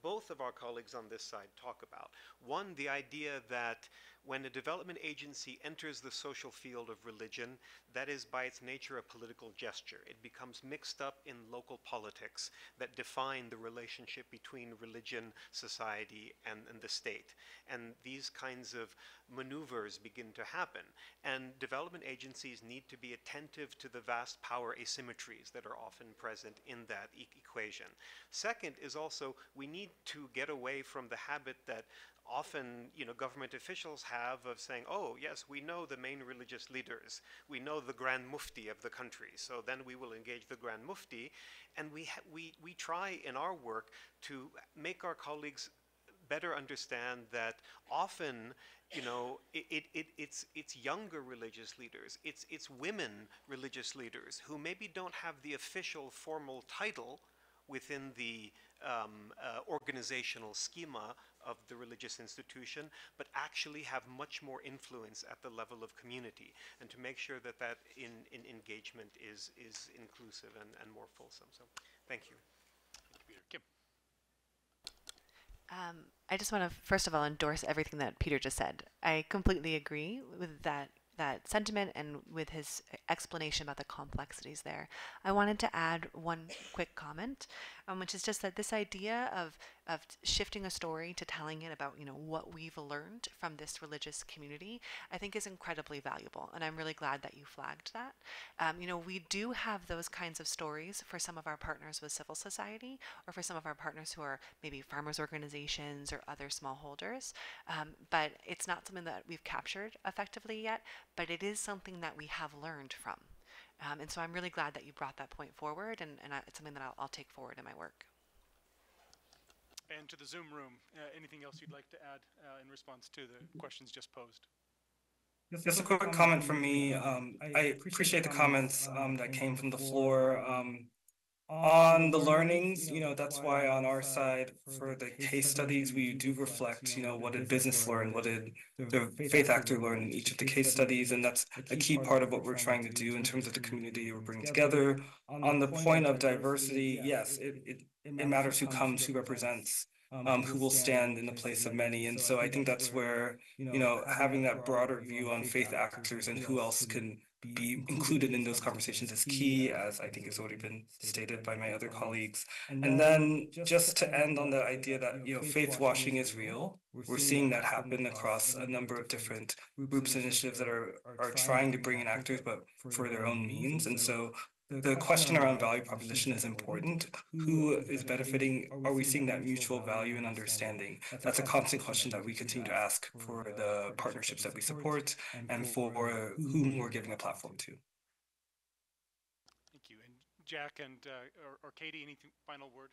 both of our colleagues on this side talk about. One, the idea that when a development agency enters the social field of religion, that is by its nature a political gesture. It becomes mixed up in local politics that define the relationship between religion, society, and, and the state. And these kinds of maneuvers begin to happen. And development agencies need to be attentive to the vast power asymmetries that are often present in that e equation. Second is also we need to get away from the habit that often you know government officials have of saying oh yes we know the main religious leaders. We know the grand mufti of the country. So then we will engage the grand mufti and we we we try in our work to make our colleagues better understand that often, you know, it, it, it, it's, it's younger religious leaders, it's, it's women religious leaders who maybe don't have the official formal title within the um, uh, organizational schema of the religious institution, but actually have much more influence at the level of community, and to make sure that that in, in engagement is, is inclusive and, and more fulsome. So, thank you. Thank you, Peter. Kim. Um, I just want to first of all endorse everything that Peter just said. I completely agree with that that sentiment and with his explanation about the complexities there. I wanted to add one quick comment, um, which is just that this idea of of shifting a story to telling it about you know what we've learned from this religious community, I think is incredibly valuable, and I'm really glad that you flagged that. Um, you know, we do have those kinds of stories for some of our partners with civil society, or for some of our partners who are maybe farmers organizations or other smallholders, um, but it's not something that we've captured effectively yet. But it is something that we have learned from. Um, and so I'm really glad that you brought that point forward, and, and I, it's something that I'll, I'll take forward in my work. And to the Zoom room, uh, anything else you'd like to add uh, in response to the questions just posed? Just a quick comment from me. Um, I appreciate the comments um, that came from the floor. Um, on the learnings, you know, that's why on our side for the case studies, we do reflect, you know, what did business learn, what did the faith actor learn in each of the case studies, and that's a key part of what we're trying to do in terms of the community we're bringing together. On the point of diversity, yes, it, it, it matters who comes, who represents, um, who will stand in the place of many. And so I think that's where, you know, having that broader view on faith actors and who else can be included in those conversations is key, as I think has already been stated by my other colleagues. And then just to end on the idea that, you know, faith washing is real. We're seeing that happen across a number of different groups and initiatives that are, are trying to bring in actors, but for their own means. And so the question around value proposition is important. Who is benefiting? Are we seeing that mutual value and understanding? That's a constant question that we continue to ask for the partnerships that we support and for whom we're giving a platform to. Thank you. And Jack and uh, or Katie, any final word?